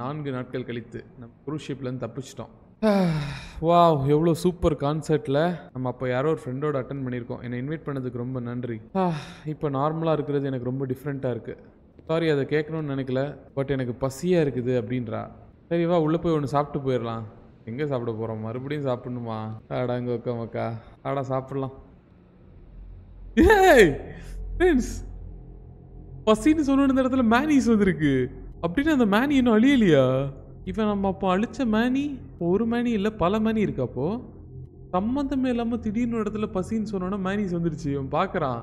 நான்கு நாட்கள் கழித்து. நம்ம க்ரூஷிப்லேருந்து தப்பிச்சிட்டோம். வாவ் எவ்வளோ சூப்பர் கான்சர்ட்டில் நம்ம அப்போ யாரோ ஒரு ஃப்ரெண்டோட அட்டன் பண்ணியிருக்கோம். என்னை இன்வைட் பண்ணதுக்கு ரொம்ப நன்றி. இப்போ நார்மலாக இருக்கிறது எனக்கு ரொம்ப டிஃப்ரெண்ட்டாக இருக்குது சாரி அதை கேட்கணும்னு நினைக்கல. பட் எனக்கு பசியாக இருக்குது அப்படின்றா. சரி வா உள்ளே போய் ஒன்று சாப்பிட்டு போயிடலாம் எங்கே சாப்பிட போகிறோம் மறுபடியும் சாப்பிடணுமா? ஆடா இங்கே உக்கா மக்கா. ஆடா சாப்பிட்லாம். ஏய் ஃப்ரெண்ட்ஸ் பசின்னு சொன்ன இந்த இடத்துல மேனிஸ் வந்திருக்கு. அப்படின்னு அந்த மேனி இன்னும் அழியலையா? இவன் நம்ம அப்போ அழிச்ச மேனி ஒரு மேனி இல்லை பல மேனி இருக்கப்போ சம்மந்தமே இல்லாமல் திடீர்னு இடத்துல பசின்னு சொன்னோன்னா மேனிஸ் வந்துருச்சு இவன் பார்க்குறான்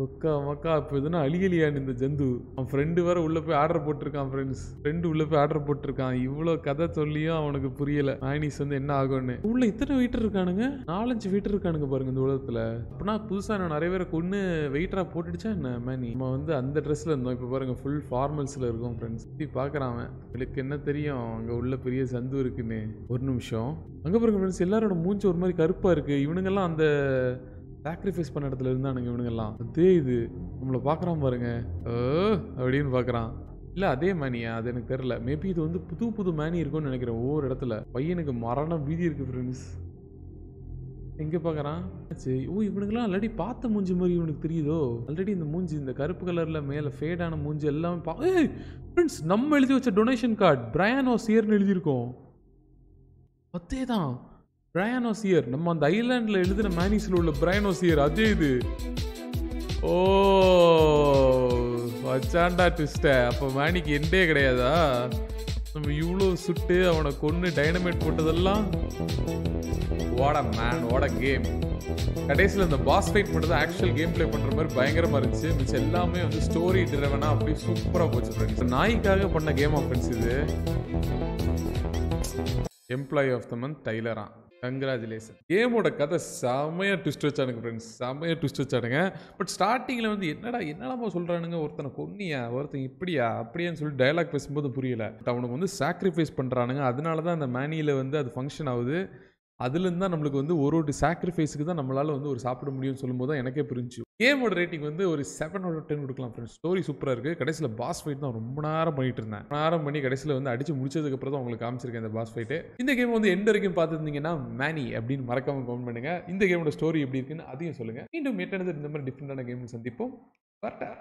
ஒக்கா மக்கா இப்போ எதுனா அழியலியான்னு இந்த ஜந்து. அவன் ஃப்ரெண்டு வேற உள்ள போய் ஆர்டர் போட்டிருக்கான் ஃப்ரெண்ட்ஸ் ஃப்ரெண்டு உள்ள போய் ஆர்டர் போட்டிருக்கான். இவ்வளோ கதை சொல்லியும் அவனுக்கு புரியல. மேனிஸ் வந்து என்ன ஆகும்னு. உள்ள இத்தனை வெயிட்டர் இருக்கானுங்க? நாலஞ்சு வெயிட்டர் இருக்கானுங்க பாருங்க இந்த உலகத்தில். அப்படின்னா புதுசாக நான் நிறைய பேரை கொண்டு வெயிட்டராக போட்டுடுச்சா என்ன? மேனி நம்ம வந்து அந்த ட்ரெஸ்ல இருந்தோம். இப்போ பாருங்க ஃபுல் ஃபார்மல்ஸில் இருக்கும் ஃப்ரெண்ட்ஸ் இப்படி பார்க்குறான் அவன். எனக்கு என்ன தெரியும்? அங்கே உள்ள பெரிய சந்து இருக்குன்னு. ஒரு நிமிஷம். அங்கே பாருங்க ஃப்ரெண்ட்ஸ் எல்லாரோட மூஞ்சி ஒரு மாதிரி கருப்பாக இருக்குது இவனுங்கெல்லாம் அந்த சாக்ரிஃபைஸ் பண்ண இடத்துல இருந்தானுங்க இவனுங்கெல்லாம். அதே இது நம்மளை பார்க்குறான் பாருங்க. ஓ அப்படின்னு பார்க்குறான். இல்லை அதே மேனியா அது எனக்கு தெரில மேபி இது வந்து புது புது மேனி இருக்கும்னு நினைக்கிறேன் ஒவ்வொரு இடத்துல. பையனுக்கு மரண பீதி இருக்குது ஃப்ரெண்ட்ஸ் எங்கே பார்க்குறான்? சரி ஓ இவனுக்கெல்லாம் ஆல்ரெடி பார்த்த மூஞ்சி மாதிரி இவனுக்கு தெரியுதோ? ஆல்ரெடி இந்த மூஞ்சி இந்த கருப்பு கலரில் மேலே ஃபேடான மூஞ்சி எல்லாமே பா ஏய் ஃப்ரெண்ட்ஸ் நம்ம எழுதி வச்ச டொனேஷன் கார்டு பிரையானோ சேர்னு எழுதியிருக்கோம். அதே தான் பிரயானோசியர் நம்ம அந்த ஐலாண்டில் எழுதின மேனிஸில் உள்ள பிரயானோசியர் அதே இது. ஓ வச்சாண்டா ட்விஸ்ட அப்போ மேனிக்கு எண்டே கிடையாதா? நம்ம இவ்வளோ சுட்டு அவனை கொன்று டைனமேட் போட்டதெல்லாம். ஓட மேன் ஓட கேம் கடைசியில் இந்த பாஸ் ஃபைட் மட்டும் தான் ஆக்சுவல் கேம் ப்ளே பண்ணுற மாதிரி பயங்கரமாக இருந்துச்சு. மிச்சம் எல்லாமே வந்து ஸ்டோரி ட்ரிவனா அப்படியே சூப்பராக போச்சு ஃப்ரெண்ட்ஸ் நாய்க்காக பண்ண கேம் ஆஃப் ஃப்ரெண்ட்ஸ் இது. எம்ப்ளாயி ஆஃப் த மந்த் டைலரான் கங்க்ராச்சுலேஷன் கேமோட கதை செமையாக ட்விஸ்ட் வச்சானுங்க ஃப்ரெண்ட்ஸ் செமையாக ட்விஸ்ட் வச்சானுங்க. பட் ஸ்டார்டிங்கில் வந்து என்னடா என்னடாமா சொல்கிறானுங்க ஒருத்தனை கொன்னியா ஒருத்தன் இப்படியா அப்படியான்னு சொல்லி டயலாக் பேசும்போது புரியலை. பட் அவனுக்கு வந்து சாக்ரிஃபைஸ் பண்ணுறானுங்க அதனால தான் அந்த மேனியில் வந்து அது ஃபங்க்ஷன் ஆகுது. அதுலேருந்து தான் நம்மளுக்கு வந்து ஒரு ஒரு சாக்ரிஃபைஸுக்கு தான் நம்மளால் வந்து ஒரு சாப்பிட முடியும்னு சொல்லும்போது தான் எனக்கே புரிஞ்சு. கேமோட ரேட்டிங் வந்து ஒரு செவன் அவுட் டென் கொடுக்கலாம் ஃப்ரெண்ட்ஸ் ஸ்டோரி சூப்பராக இருக்குது கடைசியில் பாஸ் ஃபைட் தான் ரொம்ப நேரம் பண்ணிட்டு இருந்தேன். ரொம்ப நேரம் பண்ணி கடைசியில் வந்து அடிச்சு முடிச்சதுக்கப்புறம் தான் உங்களுக்கு காமிச்சிருக்கேன் இந்த பாஸ் ஃபைட்டு இந்த கேம் வந்து எண்ட் வரைக்கும் பார்த்துருந்தீங்கன்னா மேனி அப்படின்னு மறக்காம கமெண்ட் பண்ணுங்கள் இந்த கேமோட ஸ்டோரி எப்படி இருக்குன்னு அதையும் சொல்லுங்கள் மீண்டும் எட்டனது இந்த மாதிரி டிஃப்ரெண்டான கேம் சந்திப்போம். வரட்டா.